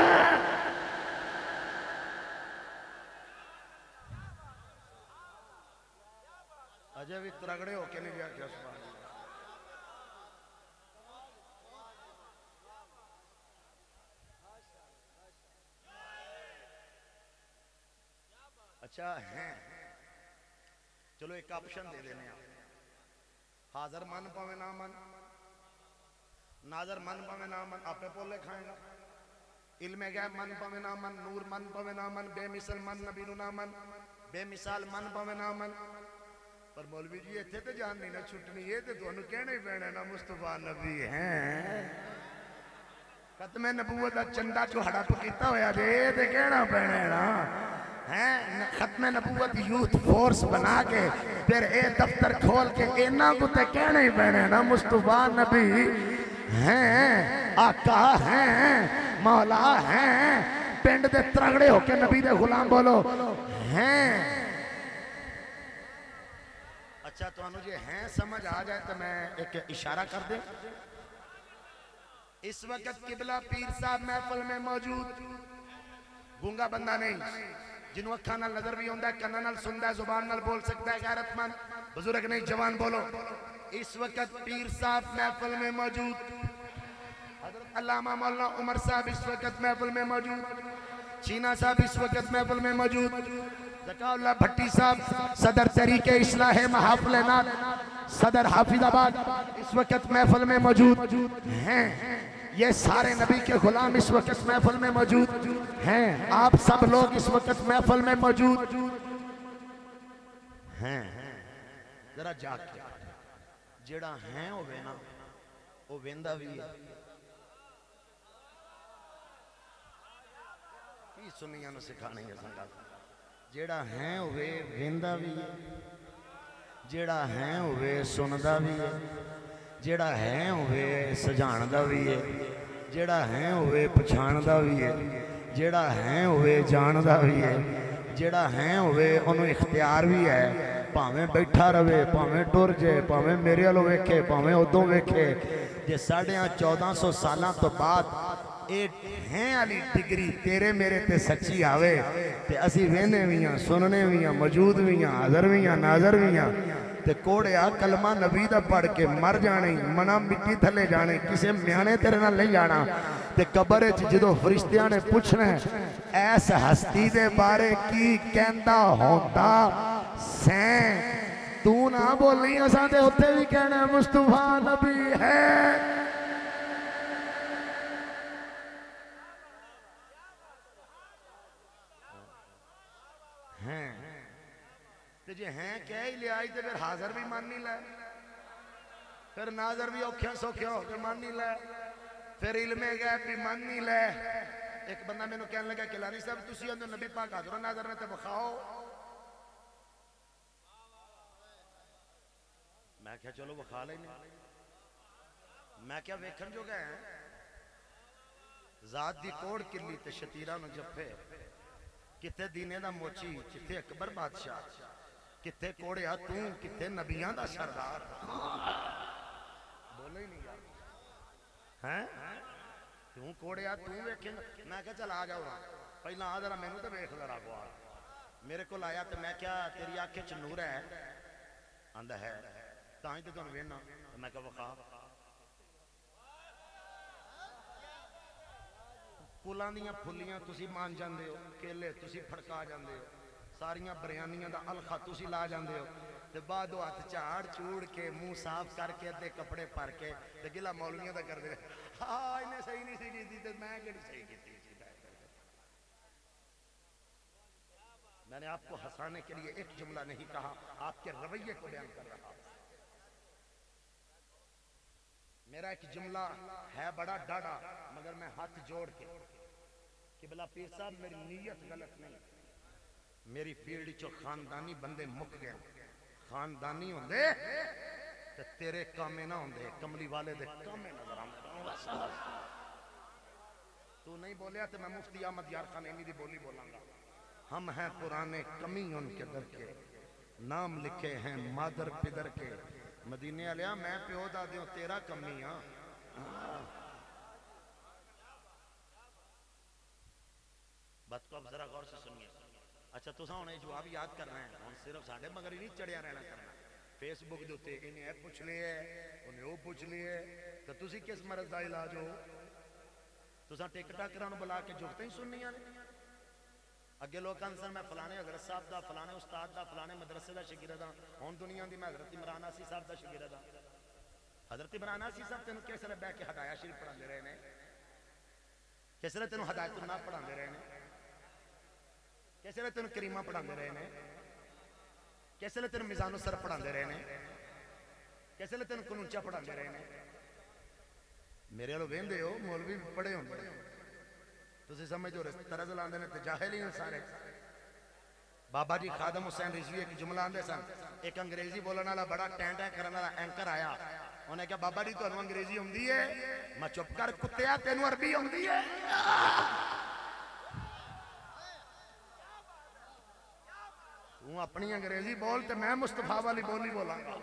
अच्छा है चलो एक ऑप्शन दे देने हाजर मन पावे ना मन। नाजर मन पवे ना मन, आपे पोले खाएगा इल्म गैब मन पवे ना मन, नूर मन पवे ना मन, बेमिसल मन, नबीनू ना मन, बेमिसाल मन पवे ना मन। पर मौलवी जी इतने तो जान नहीं ना छुटनी है तो थोन कहना ही पैना ना, मुस्तफ़ा नबी है। खत्मे नबूवत का चंदा जो चौहड़ा किया होया जे तो कहना पैना ना। है, खत्म नबूवत यूथ फोर्स बना के, फिर ये दफ्तर खोल के इना कुछ कहने ही पैने ना, मुस्तफ़ा नबी। हैं आका हैं, मौला हैं। पिंड दे त्रगड़े होके नबी दे गुलाम बोलो। हैं। अच्छा तो अनुजे हैं समझ आ जाए तो मैं एक इशारा कर दे। इस वक्त किबला पीर साहब महफल में मौजूद गूँगा बंदा नहीं, जिन्हों अखा नज़र भी आंदा कन्ना सुनता है, ज़ुबान बोल सकता है, गैरतमंद। बुज़ुर्ग नहीं, जवान बोलो। इस वक्त पीर साहब महफल में मौजूद। अल्लामा मौलाना उमर साहब इस वक्त महफिल में मौजूद। चीना साहब इस वक्त महफल में मौजूद। भट्टी साहब, सदर तरीके इस्लाह महाफिल सदर हाफिजाबाद इस वक्त महफल में मौजूद हैं। ये सारे नबी के गुलाम इस वक्त महफल में मौजूद हैं। आप सब लोग इस वक्त महफल में मौजूद हैं। जरा जाग ਜਿਹੜਾ ਹੈ ਹੋਵੇ ਨਾ, ਉਹ ਵੇਂਦਾ ਵੀ ਹੈ। ਕੀ ਸੁਨੀਆਂ ਨੂੰ ਸਿਖਾਣੀ ਹੈ ਸੰਗਤ? ਜਿਹੜਾ ਹੈ ਹੋਵੇ, ਵੇਂਦਾ ਵੀ ਹੈ। ਜਿਹੜਾ ਹੈ ਹੋਵੇ, ਸੁਣਦਾ ਵੀ ਹੈ। ਜਿਹੜਾ ਹੈ ਹੋਵੇ, ਸਜਾਣਦਾ ਵੀ ਹੈ। ਜਿਹੜਾ ਹੈ ਹੋਵੇ, ਪਛਾਣਦਾ ਵੀ ਹੈ। ਜਿਹੜਾ ਹੈ ਹੋਵੇ, ਜਾਣਦਾ ਵੀ ਹੈ। ਜਿਹੜਾ ਹੈ ਹੋਵੇ, ਉਹਨੂੰ ਇਖਤਿਆਰ ਵੀ ਹੈ। ਭਾਵੇਂ ਬੈਠਾ ਰਵੇ ਭਾਵੇਂ ਟੁਰ ਜੇ ਭਾਵੇਂ ਮੇਰੇ ਵੱਲੋਂ ਵੇਖੇ ਭਾਵੇਂ ਉਦੋਂ ਵੇਖੇ ਜੇ ਸਾਡਿਆਂ 1400 ਸਾਲਾਂ ਤੋਂ ਬਾਅਦ ਇਹ ਹੈ ਵਾਲੀ ਡਿਗਰੀ ਤੇਰੇ ਮੇਰੇ ਤੇ ਸੱਚੀ ਆਵੇ ਤੇ ਅਸੀਂ ਵੇਹਨੇ ਵੀ ਆ ਸੁਣਨੇ ਵੀ ਆ ਮੌਜੂਦ ਵੀ ਆ ਹਾਜ਼ਰ ਵੀ ਆ ਨਾਜ਼ਰ ਵੀ ਆ ਤੇ ਕੋੜਿਆ ਕਲਮਾ ਨਬੀ ਦਾ ਪੜ ਕੇ ਮਰ ਜਾਣੀ ਮਨਾ ਮਿੱਟੀ ਥੱਲੇ ਜਾਣੇ ਕਿਸੇ ਮਿਆਣੇ ਤੇਰੇ ਨਾਲ ਨਹੀਂ ਜਾਣਾ ਤੇ ਕਬਰ ਵਿੱਚ ਜਦੋਂ ਫਰਿਸ਼ਤਿਆਂ ਨੇ ਪੁੱਛਣਾ ਐਸ ਹਸਤੀ ਦੇ ਬਾਰੇ ਕੀ ਕਹਿੰਦਾ ਹੁੰਦਾ ਸੈਂ ਤੂੰ ਨਾ ਬੋਲੀ ਅਸਾਂ ਤੇ ਉੱਥੇ ਵੀ ਕਹਿਣਾ ਮੁਸਤਫਾ ਨਬੀ ਹੈ हैं ਤੇ ਜੇ ਹੈ ਕਹਿ ਹੀ ਲਿਆ ਤੇ ਫਿਰ ਹਾਜ਼ਰ ਵੀ ਮੰਨ ਨਹੀਂ ਲੈ ਫਿਰ ਨਾਜ਼ਰ ਵੀ ਔਖਿਆ ਸੌਖਿਆ ਹੋ ਕੇ ਮੰਨ ਨਹੀਂ ਲੈ ਫਿਰ ਇਲਮੇ ਗੈਬ ਵੀ ਮੰਨ ਨਹੀਂ ਲੈ ਇੱਕ ਬੰਦਾ ਮੈਨੂੰ ਕਹਿਣ ਲੱਗਾ ਕਿ ਲਾਨੀ ਸਾਹਿਬ ਤੁਸੀਂ ਉਹਨੂੰ ਨਬੀ ਪਾਕ ਹਾਜ਼ਰ ਨਾਜ਼ਰ ਨੇ ਤੇ ਵਿਖਾਓ ਮੈਂ ਕਿਹਾ ਚਲੋ ਵਿਖਾ ਲੈਨੇ ਮੈਂ ਕਿਹਾ ਵੇਖਣ ਜੋਗਾ ਹੈ ਜ਼ਾਤ ਦੀ ਕੋੜ ਕਿੱਲੀ ਤੇ ਸ਼ਤੀਰਾ ਨੂੰ ਜੱਫੇ ਕਿੱਥੇ ਦੀਨੇ ਦਾ ਮੋਚੀ ਕਿੱਥੇ ਅਕਬਰ ਬਾਦਸ਼ਾਹ ਕਿੱਥੇ ਕੋੜਿਆ ਤੂੰ ਕਿੱਥੇ ਨਬੀਆਂ ਦਾ ਸਰਦਾਰ ਬੋਲੇ ਹੀ ਨਹੀਂ ਯਾਰ ਹੈ ਤੂੰ ਕੋੜਿਆ ਤੂੰ ਵੇਖੇਂਗਾ ਮੈਂ ਕਿਹਾ ਚਲ ਆ ਜਾ ਉਰਾ ਪਹਿਲਾਂ ਆ ਜਰਾ ਮੈਨੂੰ ਤੇ ਵੇਖ ਜ਼ਰਾ ਗਵਾਲ ਮੇਰੇ ਕੋਲ ਆਇਆ ਤੇ ਮੈਂ ਕਿਹਾ ਤੇਰੀ ਅੱਖ 'ਚ ਨੂਰ ਹੈ ਆਂਦਾ ਹੈ ਤਾਂ ਹੀ ਤੇ ਤੁਹਾਨੂੰ ਵੇਖਣਾ ਮੈਂ ਕਿਹਾ ਵਿਖਾ ਫੁੱਲਾਂ ਦੀਆਂ ਫੁੱਲੀਆਂ ਤੁਸੀਂ ਮੰਨ ਜਾਂਦੇ ਹੋ ਕੇਲੇ ਤੁਸੀਂ ਫੜਕਾ ਜਾਂਦੇ ਹੋ ਸਾਰੀਆਂ ਬਰਿਆਨੀਆਂ ਦਾ ਅਲਖਾ ਤੁਸੀਂ ਲਾ ਜਾਂਦੇ ਹੋ ਤੇ ਬਾਅਦੋਂ ਹੱਥ ਝਾੜ ਚੂੜ ਕੇ ਮੂੰਹ ਸਾਫ਼ ਕਰਕੇ ਅੱਧੇ ਕੱਪੜੇ ਭਰ ਕੇ ਤੇ ਗਿਲਾ ਮੌਲਵੀਆਂ ਦਾ ਕਰਦੇ ਹਾਂ ਇਹਨੇ ਸਹੀ ਨਹੀਂ ਸੀ ਕੀਤੀ ਤੇ ਮੈਂ ਕਿਹੜੀ ਸਹੀ ਕੀਤੀ ਸੀ मैंने आपको हंसाने के लिए एक जुमला नहीं कहा आपके रवैये को बयान कर रहा मेरा एक जुमला है बड़ा डाढ़ा मगर मैं हाथ जोड़ के कि बला पीर साहब मेरी नीयत गलत नहीं मेरी फ़ील्ड चो खानदानी बंदे मुक गए। खानदानी होंदे ते तेरे कामे ना होंदे, कमली वाले दे कामे नज़र तू नहीं बोलिया तो मैं मुफ्ती अहमद यार खान इन्हीं दी बोली बोलांगा। हम हैं पुराने कमी उनके दर के, नाम लिखे हैं मादर पिदर के। मदीने वालिया मैं प्यो दादियों तेरा कमी हाँ बात को अब जरा गौर से सुनिए। अच्छा तुसा हूँ जवाब याद करना है हम सिर्फ साढ़े मगर ही नहीं चढ़िया रहना करना फेसबुक के उत्ते इन्हें ਇਹ ਪੁੱਛ ਲਿਆ ਉਹਨੇ ਉਹ ਪੁੱਛ ਲਿਆ ਤਾਂ ਤੁਸੀਂ ਕਿਸ ਮਰਜ਼ ਦਾ ਇਲਾਜ ਹੋ ਤੁਸੀਂ ਟਿਕਟਾਕਰਾਂ ਨੂੰ ਬੁਲਾ ਕੇ ਜੁਗਤਾਂ ਹੀ ਸੁਣਨੀਆਂ ਨੇ ਅੱਗੇ ਲੋਕਾਂ ਸਨ ਮੈਂ ਫਲਾਣੇ ਹਜ਼ਰਤ ਸਾਹਿਬ ਦਾ ਫਲਾਣੇ ਉਸਤਾਦ ਦਾ ਫਲਾਣੇ ਮਦਰਸੇ ਦਾ ਸ਼ਾਗਿਰਦ ਹਾਂ ਹੁਣ ਦੁਨੀਆ ਦੀ ਮੈਂ ਹਜ਼ਰਤ ਇਮਰਾਨ ਆਸੀ ਸਾਹਿਬ ਦਾ ਸ਼ਾਗਿਰਦ ਹਾਂ ਹਜ਼ਰਤ ਇਮਰਾਨ ਆਸੀ ਸਾਹਿਬ ਤੈਨੂੰ ਕਿਸ ਵੇਲੇ ਬਹਿ ਕੇ ਹਦਾਇਆ ਸ਼ਰੀਫ ਪੜਾਉਂਦੇ ਰਹੇ ਨੇ ਕਿਸੇ ਨੇ ਤੈਨੂੰ ਹਦਾਇਤ ਨਾ ਪੜਾਉਂਦੇ ਰਹੇ ਨੇ ਕਿਸੇ ਨੇ ਤੈਨੂੰ ਕਰੀਮਾ ਪੜਾਉਂਦੇ ਰਹੇ ਨੇ ਕਿਸੇ ਨੇ ਤੈਨੂੰ ਮਿਜ਼ਾਨੁ ਸਰ ਪੜਾਉਂਦੇ ਰਹੇ ਨੇ ਕਿਸੇ ਨੇ ਤੈਨੂੰ ਕਨੂੰਚਾ ਪੜਾਉਂਦੇ ਰਹੇ ਨੇ ਮੇਰੇ ਵੱਲੋਂ ਵੇਂਦੇ ਹੋ ਮੌਲਵੀ ਪੜੇ ਹੁੰਦੇ ਨੇ ਤੁਸੀਂ ਸਮਝਦੇ ਹੋ ਤਰਜ਼ ਲਾਉਂਦੇ ਨੇ ਤੇ ਜਾਹਿਲ ਹੀ ਨੇ ਸਾਰੇ ਬਾਬਾ ਜੀ ਖਾਦਮ ਹੁਸੈਨ ਰਿਜ਼ਵੀ ਇੱਕ ਜੁਮਲਾ ਆਂਦੇ ਸਨ ਇੱਕ ਅੰਗਰੇਜ਼ੀ ਬੋਲਣ ਵਾਲਾ ਬੜਾ ਟੈਂਟਾ ਕਰਨ ਵਾਲਾ ਐਂਕਰ ਆਇਆ ਉਹਨੇ ਕਿਹਾ ਬਾਬਾ ਜੀ ਤੁਹਾਨੂੰ ਅੰਗਰੇਜ਼ੀ ਆਉਂਦੀ ਹੈ ਮੈਂ ਚੁੱਪ ਕਰ ਕੁੱਤਿਆ ਤੈਨੂੰ ਅਰਬੀ ਆਉਂਦੀ ਹੈ ਤੂੰ ਆਪਣੀ ਅੰਗਰੇਜ਼ੀ ਬੋਲ ਤੇ ਮੈਂ ਮੁਸਤਫਾ ਵਾਲੀ ਬੋਲੀ ਬੋਲਾਂਗਾ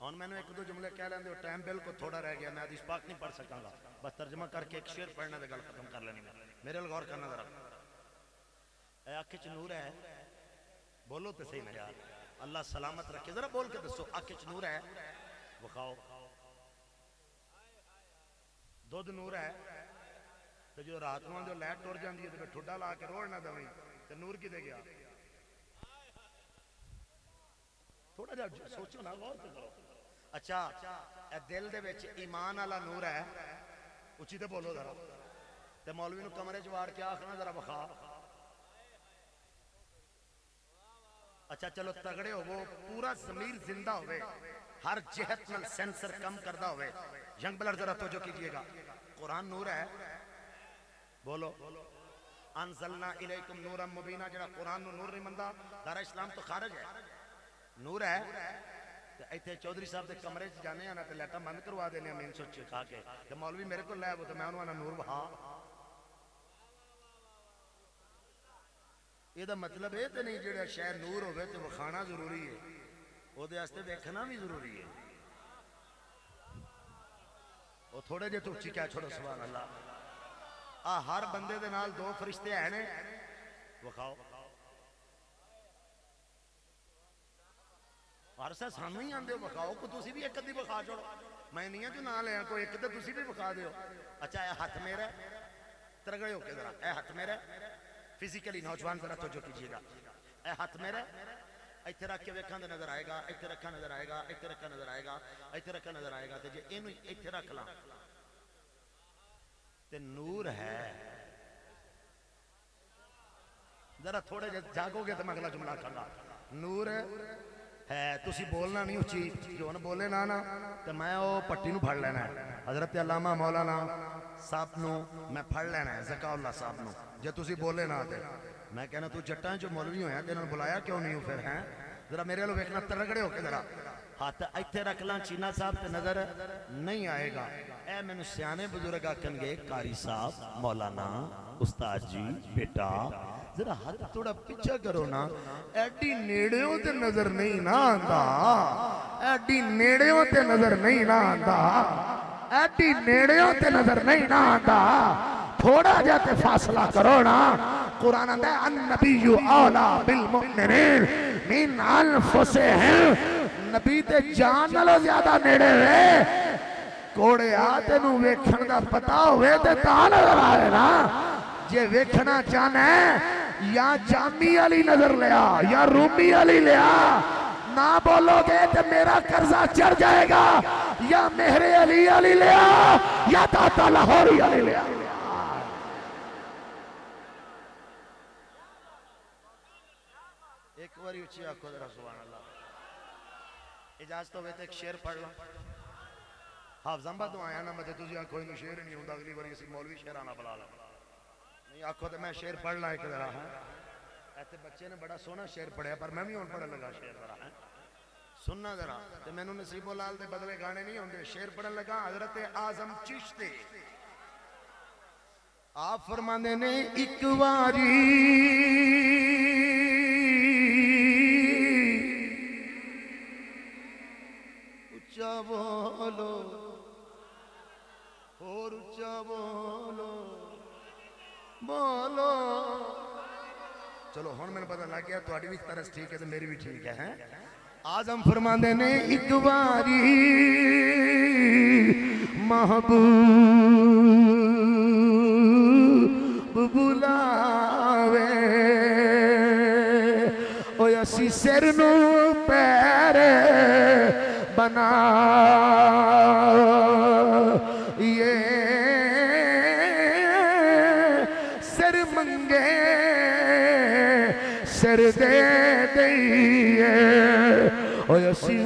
ਹੁਣ ਮੈਨੂੰ ਇੱਕ ਦੋ ਜੁਮਲੇ ਕਹਿ ਲੈਂਦੇ ਹੋ ਟਾਈਮ ਬਿਲਕੁਲ ਥੋੜਾ ਰਹਿ ਗਿਆ ਮੈਂ ਹਦੀਸ ਪਾਕ ਨਹੀਂ ਪੜ ਸਕਾਂਗਾ ਬਸ ਤਰਜਮਾ ਕਰਕੇ ਇੱਕ ਸ਼ੇਰ ਪੜਨਾ ਤੇ ਗੱਲ ਖਤਮ ਕਰ ਲੈਣੀ ਮੈਂ ਮੇਰੇ ਵੱਲ ਗੌਰ ਕਰਨਾ ਜ਼ਰਾ ਇਹ ਅੱਖ 'ਚ ਨੂਰ ਹੈ ਬੋਲੋ ਤੇ ਸਹੀ ਨਾ ਯਾਰ अल्लाह सलामत रखे। जरा बोल के दसो अख च नूर है? विखाओ। दुध नूर है? तो जो रात में जो लाइट टुर जाती है तो फिर ठुडा ला के रोड़ ना दवी। तो नूर कितने गया थोड़ा जा सोचो ना, गौर करो। अच्छा दिल के ईमान वाला नूर है उची तो बोलो जरा। तो मौलवी कमरे च वाड़ के आखना, जरा बखा अच्छा चलो तगड़े हो, वो पूरा जमीर ज़िंदा हो हर जहत में सेंसर कम करता यंग ब्लड जरा तवज्जो कीजिएगा। कुरान नूर है। बोलो। इलैकुम मुबीना, जरा कुरान नूर नहीं इस्लाम तो खारिज है। नूर है। इतने चौधरी साहब के कमरे च जाने तो बंद करवा देने मेन सोच के। मौलवी मेरे को लै, वो तो मैं उन्होंने नूर बहा। ਇਹਦਾ ਮਤਲਬ ਇਹ ਤੇ ਨਹੀਂ ਜਿਹੜਾ ਸ਼ੈ ਨੂਰ ਹੋਵੇ ਤੇ ਵਿਖਾਣਾ ਜ਼ਰੂਰੀ ਹੈ ਉਹਦੇ ਵਾਸਤੇ ਵੇਖਣਾ ਵੀ ਜ਼ਰੂਰੀ ਹੈ ਉਹ ਥੋੜੇ ਜਿਹਾ ਤੋਂ ਉੱਚੀ ਕਹਿ ਛੋੜੋ ਸੁਭਾਨ ਅੱਲਾ ਆ ਹਰ ਬੰਦੇ ਦੇ ਨਾਲ ਦੋ ਫਰਿਸ਼ਤੇ ਹੈ ਨੇ ਵਿਖਾਓ ਹਰ ਸਾ ਸਾਨੂੰ ਹੀ ਆਂਦੇ ਹੋ ਵਿਖਾਓ ਕੋ ਤੁਸੀਂ ਵੀ ਇੱਕ ਅੱਧੀ ਵਿਖਾ ਛੋੜੋ ਮੈਂ ਨਹੀਂ ਆ ਜੋ ਨਾਂ ਲਿਆ ਕੋਈ ਇੱਕ ਤੇ ਤੁਸੀਂ ਵੀ ਵਿਖਾ ਦਿਓ ਅੱਛਾ ਇਹ ਹੱਥ ਮੇਰਾ ਹੈ। ਤਰਗੜੇ ਹੋ ਕੇ ਜ਼ਰਾ ਇਹ ਹੱਥ ਮੇਰਾ ਫਿਜ਼ੀਕਲੀ ਨੌਜਵਾਨ ਜ਼ਰਾ ਤਵੱਜੋ ਕੀਜੀਏਗਾ ਇਹ ਹੱਥ ਮੇਰਾ ਹੈ। ਇੱਥੇ ਰੱਖ ਕੇ ਵੇਖਾਂ ਤੇ ਨਜ਼ਰ ਆਏਗਾ ਇੱਥੇ ਰੱਖਾ ਨਜ਼ਰ ਆਏਗਾ ਇੱਥੇ ਰੱਖਾ ਨਜ਼ਰ ਆਏਗਾ ਇੱਥੇ ਰੱਖਾ ਨਜ਼ਰ ਆਏਗਾ ਤੇ ਜੇ ਇਹਨੂੰ ਇੱਥੇ ਰੱਖ ਲਾਂ ਤੇ ਨੂਰ ਹੈ ਜ਼ਰਾ ਥੋੜੇ ਜਿਹਾ ਜਾਗੋਗੇ ਤਾਂ ਮੈਂ ਅਗਲਾ ਜੁਮਲਾ ਆਖਾਂਗਾ ਨੂਰ ਹੈ ਤੁਸੀਂ ਬੋਲਣਾ ਨਹੀਂ ਉੱਚੀ ਜੋ ਹੁਣ ਬੋਲੇ ਨਾ ਨਾ ਤੇ ਮੈਂ ਉਹ ਪੱਟੀ ਨੂੰ ਫੜ ਲੈਣਾ ਹੈ ਹਜ਼ਰਤ ਅਲਾਮਾ ਮੌਲਾਨਾ साहब न मैं फड़ लैना है जकाउला साहब न जो तुम बोले ना तो। मैं कहना, तू जटा चो मौलवी होया बुलाया क्यों नहीं हो फिर, है? जरा मेरे वालों वेखना तरगड़े होके जरा। हाथ इतने रख ला, चीना साहब से नज़र नहीं आएगा। ए मैं सियाने बुज़ुर्ग आखन गए कारी साहब, मौलाना, उस्ताद जी, बेटा, जरा हाथ थोड़ा पीछा करो ना। एडी नेड़े नज़र नहीं ना आता एडी नेड़े नज़र नहीं ना आता ਐਡੀ ਨੇੜਿਓਂ ਤੇ ਨਜ਼ਰ ਨਹੀਂ ਨਾ ਆਂਦਾ ਥੋੜਾ ਜਿਹਾ ਤੇ ਫਾਸਲਾ ਕਰੋ ਨਾ ਕੁਰਾਨ ਆਂਦਾ ਅਨਬੀਯੂ ਔਲਾ ਬਿਲ ਮੁਅਮਿਨੀਨ ਮਿਨ ਅਨਫੁਸਿਹਿਮ ਨਬੀ ਤੇ ਜਾਨ ਨਾਲੋਂ ਜ਼ਿਆਦਾ ਨੇੜੇ ਵੇ ਕੋੜਿਆ ਤੈਨੂੰ ਵੇਖਣ ਦਾ ਪਤਾ ਹੋਵੇ ਤੇ ਤਾਂ ਨਜ਼ਰ ਆਏ ਨਾ ਜੇ ਵੇਖਣਾ ਚਾਹਨਾ ਜਾਂ ਜਾਮੀ ਵਾਲੀ ਨਜ਼ਰ ਲਿਆ ਜਾਂ ਰੂਮੀ ਵਾਲੀ ਲਿਆ ਨਾ ਬੋਲੋਗੇ ਤੇ ਮੇਰਾ ਕਰਜ਼ਾ या मेहरे अली अली ले आ या दाता लाहौरी अली ले आ एक बार उची आखो जरा सुभान अल्लाह इजाज़त होवे तो एक शेर पढ़ लो। हाफजांबा तो आया ना मते तुझे आखो इन शेर नहीं हुंदा, अगली बारी किसी मौलवी शेराना बुला ला। नहीं, आखो तो मैं शेर पढ़ ला एक जरा, हाँ। ऐसे बच्चे ने बड़ा सोना शेर पढ़िया, पर मैं भी हूँ पढ़न लगा शेर बड़ा है। हाँ। सुनना जरा। तो मैनू नसीबो लाल के बदले गाने नहीं आते शेर पढ़न लगा हज़रत आज़म चिश्ते। आप फरमाने ने एक बारी उच्चा बोलो और उच्चा बोलो बोलो। चलो हम मैं पता लग गया तो तरस ठीक है तो मेरी भी ठीक है, है? आज़म फरमा ने एक बारी महबूब बुलावे। ओ असी सिर नू पैर बना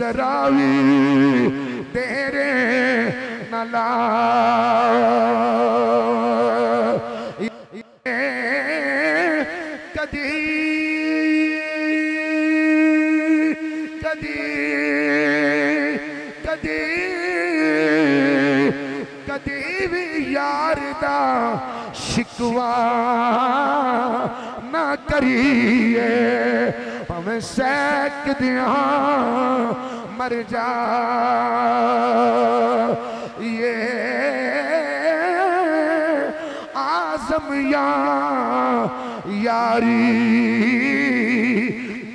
भी तेरे नला कदी कदी कदी कदी भी यार दा शिकवा ना करिए। भावें सैक दिया मर जा। ये आज़म या यारी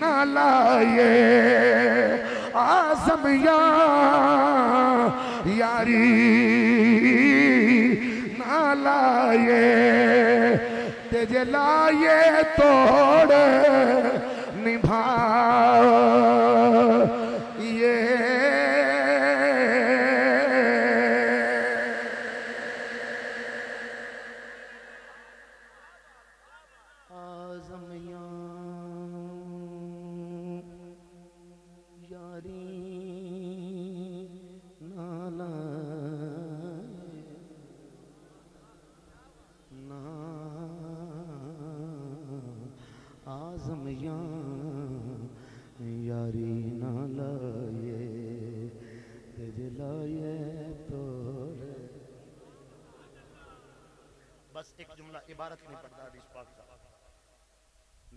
ना लाए। आज़म या यारी ना लाए। तेजे लाए तोड़ निभा।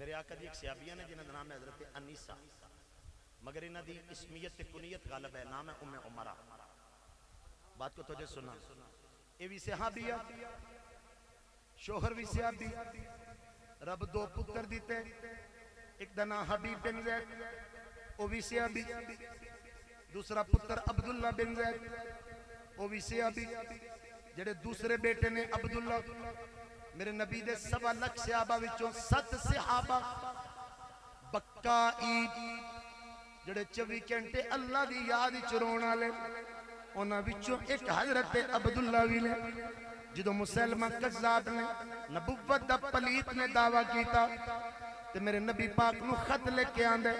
मेरे आका दी एक सियाबिया ने जिन्हें नाम है हज़रत अनीसा। मगर इन्हों की इसमीयत कुनीयत गलब है, नाम है उमे उमरा। बात को तुझे सुना। ये भी सिहाबिया, शोहर भी सियाबी रब दो पुत्र दीते, एक नाम हबीब बिन जैद वो भी सियाबी दूसरा पुत्र अब्दुल्ला बिन जैद वो भी सियाबी जेडे दूसरे बेटे ने अब्दुल्ला ਮੇਰੇ ਨਬੀ ਦੇ ਸਵਾ ਲੱਖ ਸਹਾਬਾ ਵਿੱਚੋਂ ਸੱਤ ਸਹਾਬਾ ਬੱਕਾ ਈਦ ਜਿਹੜੇ 24 ਘੰਟੇ ਅੱਲਾ ਦੀ ਯਾਦ ਵਿੱਚ ਰੋਣ ਵਾਲੇ ਉਹਨਾਂ ਵਿੱਚੋਂ ਇੱਕ ਹਜ਼ਰਤ ਅਬਦੁੱਲਾ ਵੀ ਨੇ ਜਦੋਂ ਮੁਸਲਮਾਨ ਕਜ਼ਾਬ ਨੇ ਨਬੂਵਤ ਦਾ ਪਲੀਤ ਨੇ ਦਾਵਾ ਕੀਤਾ ਤੇ ਮੇਰੇ ਨਬੀ ਪਾਕ ਨੂੰ ਖਤ ਲੈ ਕੇ ਆਂਦੇ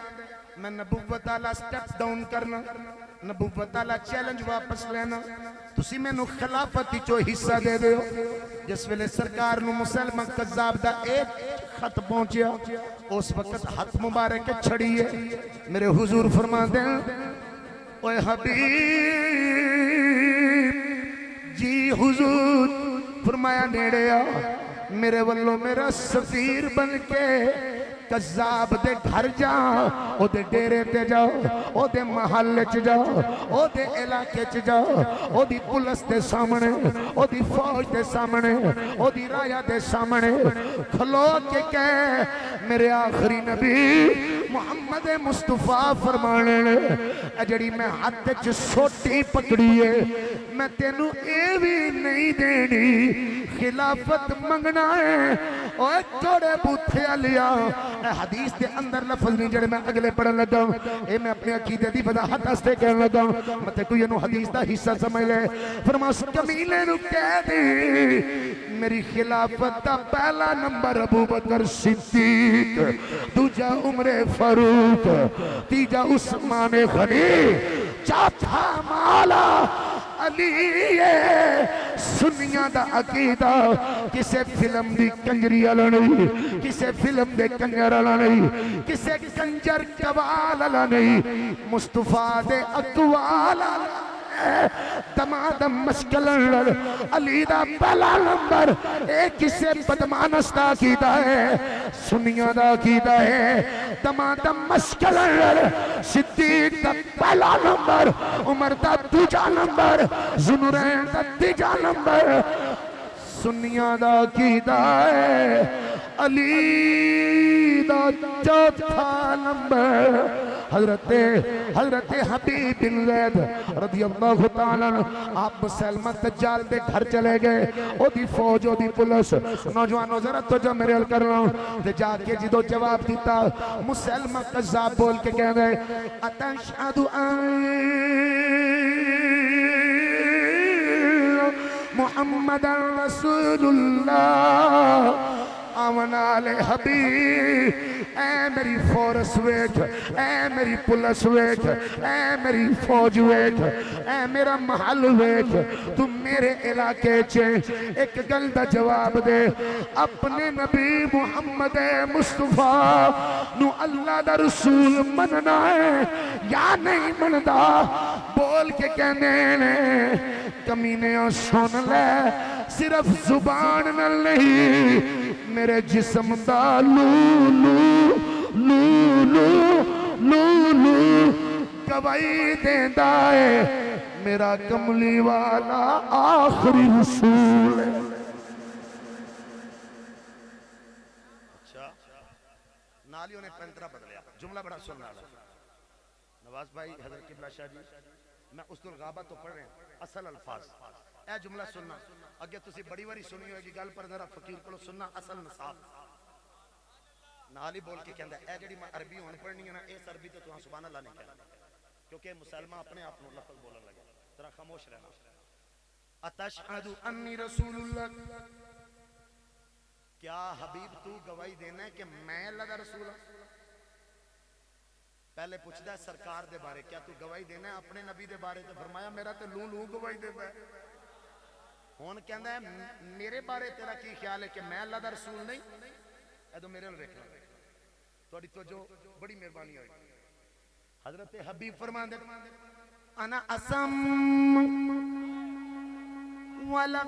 ਮੈਂ ਨਬੂਵਤ ਵਾਲਾ ਸਟੈਪ ਡਾਊਨ ਕਰਨਾ ਨਬੂਵਤ ਵਾਲਾ ਚੈਲੰਜ ਵਾਪਸ ਲੈਣਾ ਤੁਸੀਂ ਮੈਨੂੰ ਖਿਲਾਫਤ ਵਿੱਚੋਂ ਹਿੱਸਾ ਦੇ ਦਿਓ ਜਿਸ ਵੇਲੇ ਸਰਕਾਰ ਨੂੰ ਮੁਸਲਮਾਨ ਕਜ਼ਾਬ ਦਾ ਇੱਕ ਖਤ ਪਹੁੰਚਿਆ ਉਸ ਵਕਤ ਹੱਥ ਮੁਬਾਰਕ ਛੜੀਏ ਮੇਰੇ ਹੁਜ਼ੂਰ ਫਰਮਾਉਂਦੇ ਹਨ, ਓਏ ਹਬੀਬ ਜੀ ਹੁਜ਼ੂਰ ਫਰਮਾਇਆ ਨੇੜੇ ਆ ਮੇਰੇ ਵੱਲੋਂ ਮੇਰਾ ਸਫੀਰ ਬਣ ਕੇ ਕਜ਼ਾਬ कजाब दे घर जाओ, ओदे डेरे ते जाओ, ओदे महल च जाओ, ओदे इलाके च जाओ, ओदी पुलिस दे सामने, ओदी फौज दे सामने, ओदी राया दे सामने, खलो के कह, मेरे आखरी नबी मुहम्मद मुस्तफ़ा फरमाने जड़ी मैं हाथ च सोटी पकड़ी है, मैं तेनू ए भी नहीं देनी, खिलाफत मंगना है, ओए थोड़े बूथे लिया हदीस के अंदर लफज नहीं जड़े मैं अगले पढ़न लगा ये मैं अपने अकीदे की वजाहत वास्ते कह लगा मत कोई हदीस का हिस्सा समझ ले। कह दे मेरी खिलाफत का पहला नंबर अबू बकर सिद्दीक, दूजा उम्र फरूक, तीजा उस्मान खनी चौथा माला अली सुनिया का अकीदा, किसे फ़िल्म की कंजरी वाला नहीं, किसे फ़िल्म के कंजर वाला नहीं, किसे कंजर कवाल वाला नहीं, मुस्तफ़ा दे अकवाल वाला दमादम मशकल अली का पहला नंबर। एक किसे बदमानस का कीता है सुनिया दा कीता है। दमादम मशकल सिद्दीक दा पहला नंबर, उमर दा दूजा नंबर जुनुरैन दा तीजा नंबर। सुनिया दा कीता है अली दा चौथा नंबर। हज़रत हज़रत हबीब बिन जैद रज़ी अल्लाह तआला आप मुसलमान दज्जाल दे घर चले गए। ओदी फौज, ओदी पुलिस, नौजवानों, जरा तवज्जो मेरे अल कर लो ते जाके जिदो जवाब दिता मुसलमान कज्जाब बोल के कह गए अतशहदु मोहम्मद रसूलुल्लाह। अमना ले हबीब ऐ मेरी फोरस वेख ऐ मेरी पुलिस वेख ऐ मेरी फौज वेख ऐ मेरा महल वेख तू मेरे इलाके च एक गल का जवाब दे। अपने नबी मुहम्मद मुस्तफ़ा नु अल्लाह दा रसूल मनना है या नहीं मनदा? बोल के कहने ने, कमीने सुन ले, सिर्फ़ ज़ुबान नहीं, मेरे जिस्म दा लू लू मेरा कमली वाला आखिरी रसूल अच्छा। नालियों ने पैंतरा बदलिया, जुमला बड़ा सुनना नवाज़ भाई किबला शाह जी, मैं उस्तुल गाबा तो पढ़ रहे हैं, असल अल्फाज। ए जुमला सुनना तुसी बड़ी बारी सुनी होगी, गल पर जरा फकीर को सुनना, असल नाल ही बोल के कहंदा ए जेडी मैं अरबी हुन पढ़नी है ना इस अरबी तो तुहां सुभान अल्लाह नहीं कहना। क्योंकि मुसलमान अपने आप नु लफ्ज बोलने लगे। जरा खामोश रहना। क्या हबीब तू गवाही देना है कि मैं अल्लाह रसूल हाँ पहले पूछता है, सरकार दे बारे, क्या तू गवाही देना है अपने नबी दे बारे? तो फरमाया, मेरा तो लू लू गवाही देता है हुन कहंदा है, मेरे बारे तेरा की ख्याल है कि मैं अल्लाह रसूल नहीं? ए तो मेरे देखना थोड़ी तवजो बड़ी मेहरबानी होगी हज़रत हबीब फरमा अना असम वाला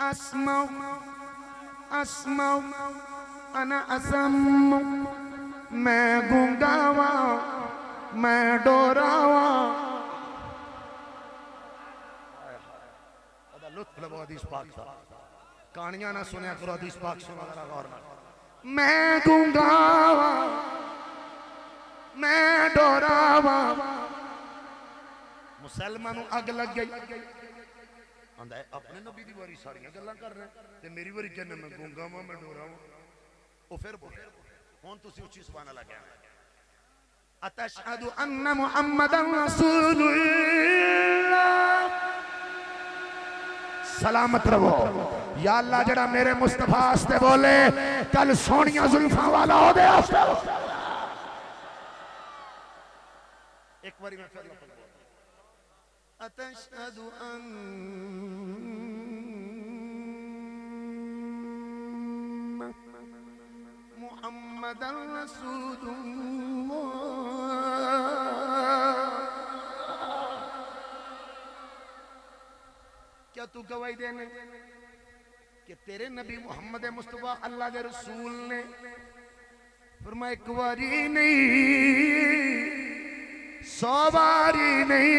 अस्मा अस्मा अना असम। मैं गूंगावा मैं डोरावा। लुत्फ लबो हदीस पाक था कहानियाँ ना सुनया करो हदीस पाक सुना गौर ना मैं गूंगावा मैं डोरावा मुसलमानों अग लग गई। अपने नबी दी वारी सारी गल्ला कर रहे है, ते मेरी वारी कहना मैं गूंगावा मैं डोरावा ओ फिर बोले। हुन तुसी उच्ची सुभान अल्लाह कहना अतशहदु अन्न मुहम्मदन रसूलुल्लाह। सलामत रहो। या अल्लाह जड़ा मेरे मुस्तफ़ा आस्ते बोले, कल सोनिया जुल्फा वाला हो आस्ते। एक बारी अतशहदु अन्न क्या तू गवाही देने? कि तेरे नबी मोहम्मद मुस्तफ़ा अल्लाह के रसूल ने फरमाया, एक बारी नहीं, सौ बारी नहीं,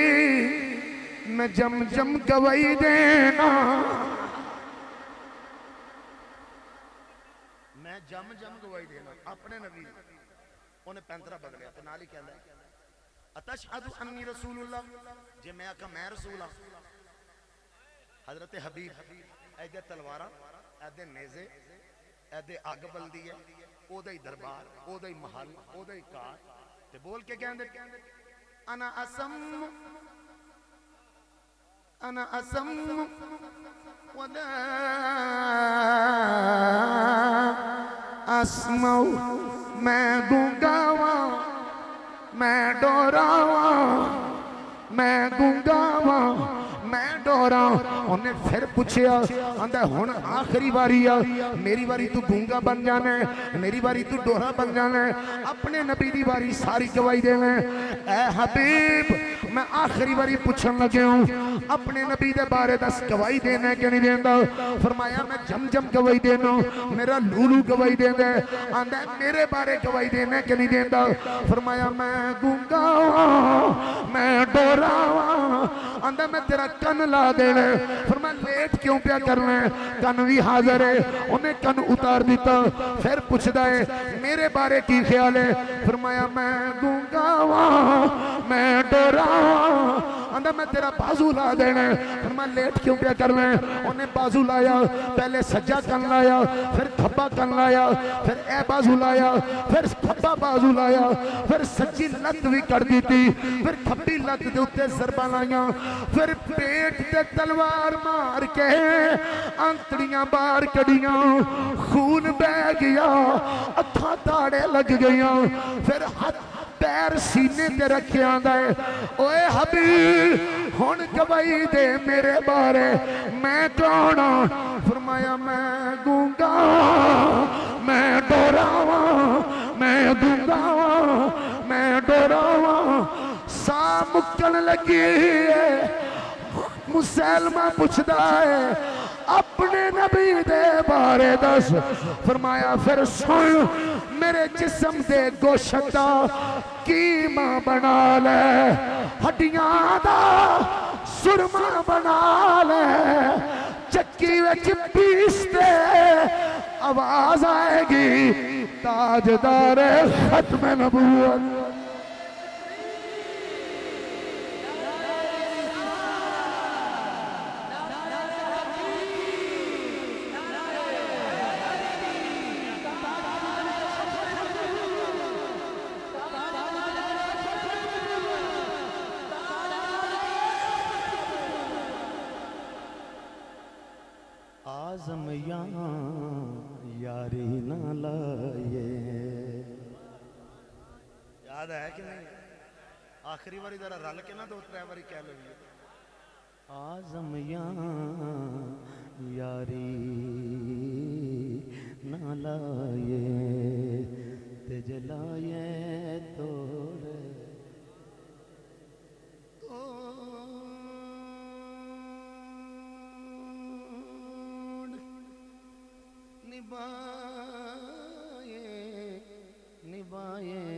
मैं जम जम गवाही देना। मैं जम जम गवाही देना, अपने नबी। उन्हें पैंतरा बदलिया तो नाल ही कहता अतशहदु अन्नी रसूलुल्लाह। जे मैं आखा, मैं रसूल हाँ हज़रत हबीब, ऐदे तलवारा, ऐदे नेजे, ऐदे अग बलदी है, ओदा ही दरबार, ओदा ही महल, ओदा ही कार। ते बोल के कहंदे, अना असम अना असम, वला असमौ, मैं गूंगावा, मैं डोरावा, मैं गूंगावा ਮੈਂ ਡੋਰਾ ਉਹਨੇ ਫਿਰ ਪੁੱਛਿਆ ਕਹਿੰਦਾ ਹੁਣ ਆਖਰੀ ਵਾਰੀ ਆ। ਮੇਰੀ ਵਾਰੀ ਤੂੰ ਗੂੰਗਾ ਬਣ ਜਾਣਾ ਮੇਰੀ ਵਾਰੀ ਤੂੰ ਡੋਰਾ ਬਣ ਜਾਣਾ ਆਪਣੇ ਨਬੀ ਦੀ ਵਾਰੀ ਸਾਰੀ ਗਵਾਈ ਦੇਣਾ ਐ ਹਬੀਬ मैं आखिरी बारी पूछन लगे अपने नबी दे बारे दस गवाही देना कि नहीं देंदा? फरमाया मैं जम जम गवाही देना मेरा लूलू गवाही है। आंदा मेरे बारे गवाही देना कि नहीं देंदा? फरमाया मैं गूँगा मैं डोरा वां, आंदा मैं तेरा कन ला देना। फिर मैं लेट क्यों पिया करना कन भी हाजिर है उन्हें कन उतार दिता। फिर पूछता है मेरे बारे की ख्याल है? फरमाया मैं गूँगा मैं डरा आंदा, मैं तेरा बाजू ला देना। फिर मैं लेट क्यों पिया करना है उन्हें बाजू लाया, पहले सज्जा कन लाया, फिर खब्बा कन लाया, फिर ए बाजू लाया, फिर खब्बा बाजू लाया, फिर सज्जी लत भी कर दी थी फिर खब्बी लत के उत्ते सरबा लाइया, फिर पेट ते तलवार मार के अंतड़ियाँ बाहर कड़ियाँ खून बह गया अखा ताड़े लग गई फिर हाथ पैर सीने ते रखे आंदा है ओए दे मेरे बारे मैं कौन? फरमाया मैं गूँगा मैं डोरावा मैं गूँगा मैं डोरावा सा मुक्कन लगी है मुसलमान है अपने नबी दे बारे दस फरमाया फिर सुन मेरे जिसम दे गोशत दा कीमा बना ले, हड्डिया का सुरमा बना ले, चक्की विच पीसते आवाज़ आएगी, ताजदार खत्म नबूवत। आखिरी बारी जरा रल के ना दो त्रै बारी कह लो आज़म यारी ना लाए ते जलाए तोड़। निभाए निभाए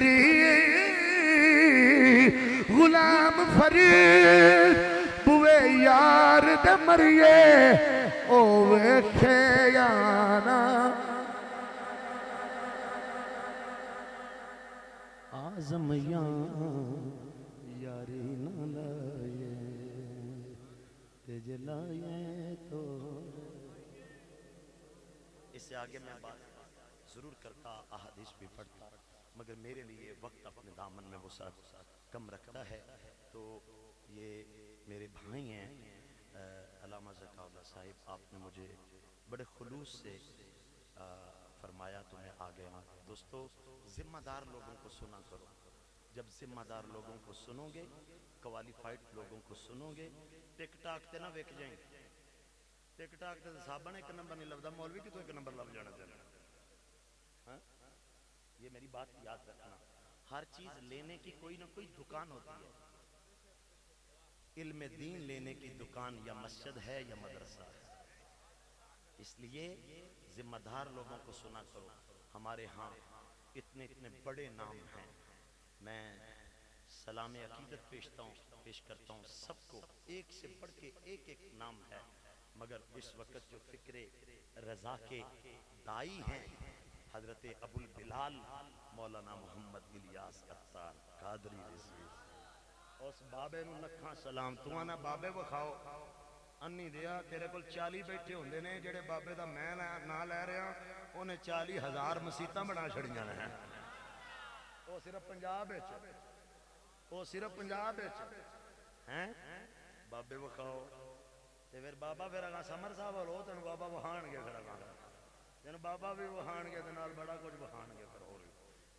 फरी गुलाम फरी बुए यार दे मरिए, ओ वेखे याना। आज़म यहाँ यारी ना लाए ते जलाए तो। इससे आगे मैं बात ज़रूर करता, अहादीस भी पढ़ता। मगर मेरे लिए वक्त अपने दामन में वो कम रखता है। तो ये मेरे भाई हैं अलामा जकाउल्ला साहिब, आपने मुझे बड़े खुलूस से फरमाया तो मैं आ गया। दोस्तों, जिम्मेदार लोगों को सुना करो। जब जिम्मेदार लोगों को सुनोगे क्वालिफाइड लोगों को सुनोगे टिक टाक ना विक जाएँगे टिक टाक ते साबन एक नंबर नहीं लगता मौलवी कितों एक नंबर लग जाना? चाहिए? ये मेरी बात याद रखना। हर चीज़ लेने की कोई ना कोई दुकान होती है। इल्म दीन लेने की दुकान या मस्जिद है या मदरसा है। इसलिए जिम्मेदार लोगों को सुना करो, हमारे यहाँ इतने इतने बड़े नाम हैं। मैं सलाम अकीदत पेशता हूँ, पेश करता हूँ, सबको एक से बढ़ के एक एक नाम है। मगर इस वक्त जो फिक्रे रजा के दाई हैं हज़रत अबुल बिलाल मौलाना मोहम्मद इलियास अख्तार कादरी रिजवी उस बाबे नु लखा सलाम, तू आना बाबे विखाओ। अन्नी दिया तेरे कोल 40 बैठे होंगे ने जेड़े बाबे दा मैं ना लै रहा उन्हें 40 हज़ार मसीत बना छड़िया ने। वो सिर्फ़ पंजाब वो सिर्फ़ पंजाब हैं? बाबे विखाओ। फिर बाबा फिर अगा समर साहब वालो तेन बाबा वहाणगे फिर अगा तेन बाबा भी वहाणगे ते बड़ा कुछ वहाणगे फिर भी।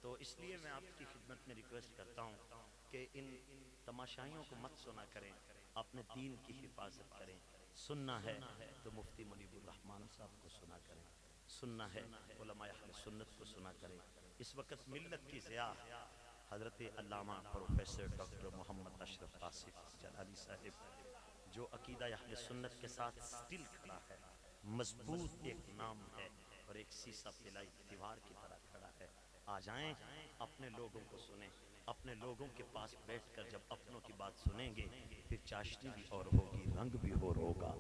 तो इसलिए मैं आपकी खिदमत में रिक्वेस्ट करता हूँ कि इन तमाशाइयों को मत सुना करें, अपने दीन की हिफाजत करें। सुनना है तो मुफ्ती मुनीबुर रहमान साहब को सुना करें। सुनना है सुन्नत को सुना करें। इस वक्त मिल्लत की ज़िया हज़रत अल्लामा प्रोफेसर डॉक्टर मोहम्मद अशरफ आसिफ जलाली साहिब, जो अकीदा सुन्नत के साथ स्टिल खड़ा है, मज़बूत एक नाम है। और एक सीसा पिलाई दीवार की तरह खड़ा है। आ जाएँ, अपने लोगों को सुने। अपने लोगों के पास बैठकर जब अपनों की बात सुनेंगे, फिर चाशनी भी और होगी, रंग भी और होगा।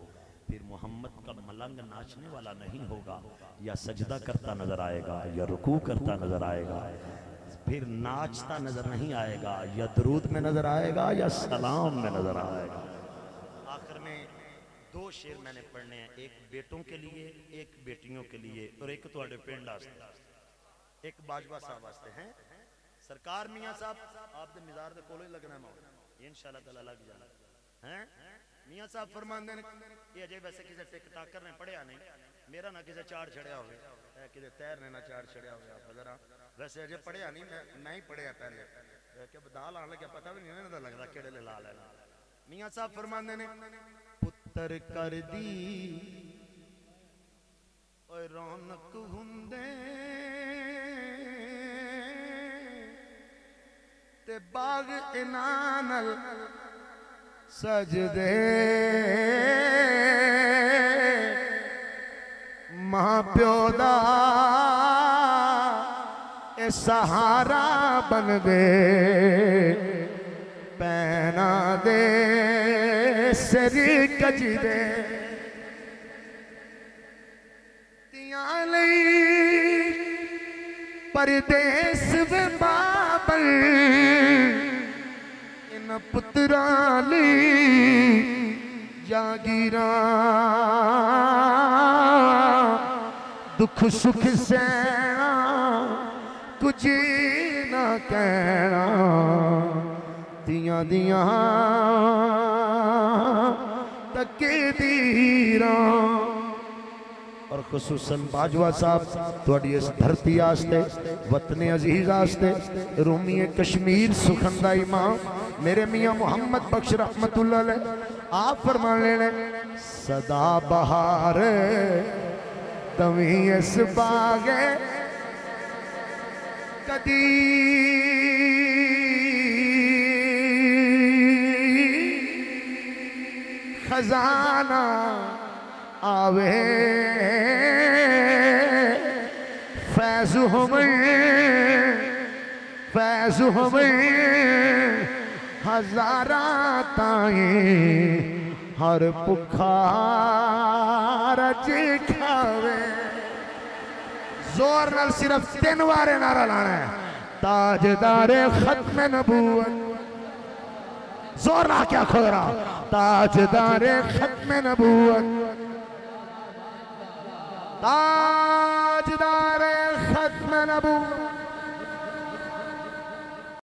फिर मोहम्मद का मलंग नाचने वाला नहीं होगा, या सजदा करता नज़र आएगा, या रुकू करता नज़र आएगा। फिर नाचता नज़र नहीं आएगा, या दरूद में नज़र आएगा, या सलाम में नज़र आएगा। आखिर में दो शेर मैंने पढ़ने हैं एक बेटों के लिए एक बेटियों के लिए और एक तो पिंड एक बाजवा साहब वास्ते हैं। सरकार मियाँ साहब आप दे मिजार दे कोलो लगना है इंशाल्लाह ताला लग जाना हैं? मियाँ साहब फरमांदे ने ये अजय वैसे किसी टिक टाकर ने नहीं। मेरा ना किसी चार छड़िया होवे। किसी तैर ने ना चार छड़िया होवे आप जरा। वैसे अजय पढ़िया नहीं मैं मैं ही पढ़िया पहले। ए, कि दाल आने लगे पता भी नहीं ना लगदा केड़े ले ला लेना। मियाँ साहब फरमांदे ने पुत्र कर दी। ओए रौनक हुंदे। ते बाग इनानल सजदे। माँ प्यो दा ए सहारा बन दे पैना दे। सरी कजरे परदेस बाबल। इन पुत्राली जागीर। दुख सुख से कुछ ना कहना। दिया दिया तके दीरा और खसूसन बाजवा साहब थोड़ी इस धरती आस्ते, वतने अज़ीज़ आस्ते, रोमी कश्मीर सुखंदाई माँ मेरे मियाँ मोहम्मद बख्श रहमतुल्लाह रहमत आप फरमा लेने, सदा बहार, तवी इस बागे कदी खजाना आवे। फैज हमें फैज हमें हजारा ताए हर पुखार खावे ज़ोर सिर्फ़ तीन बारे नारा लाना है। ताजदारे खत्म नबूवत। ज़ोर ना क्या खो रहा? ताजदारे खत्म नबूत ताजदारे खत्म नबूवत।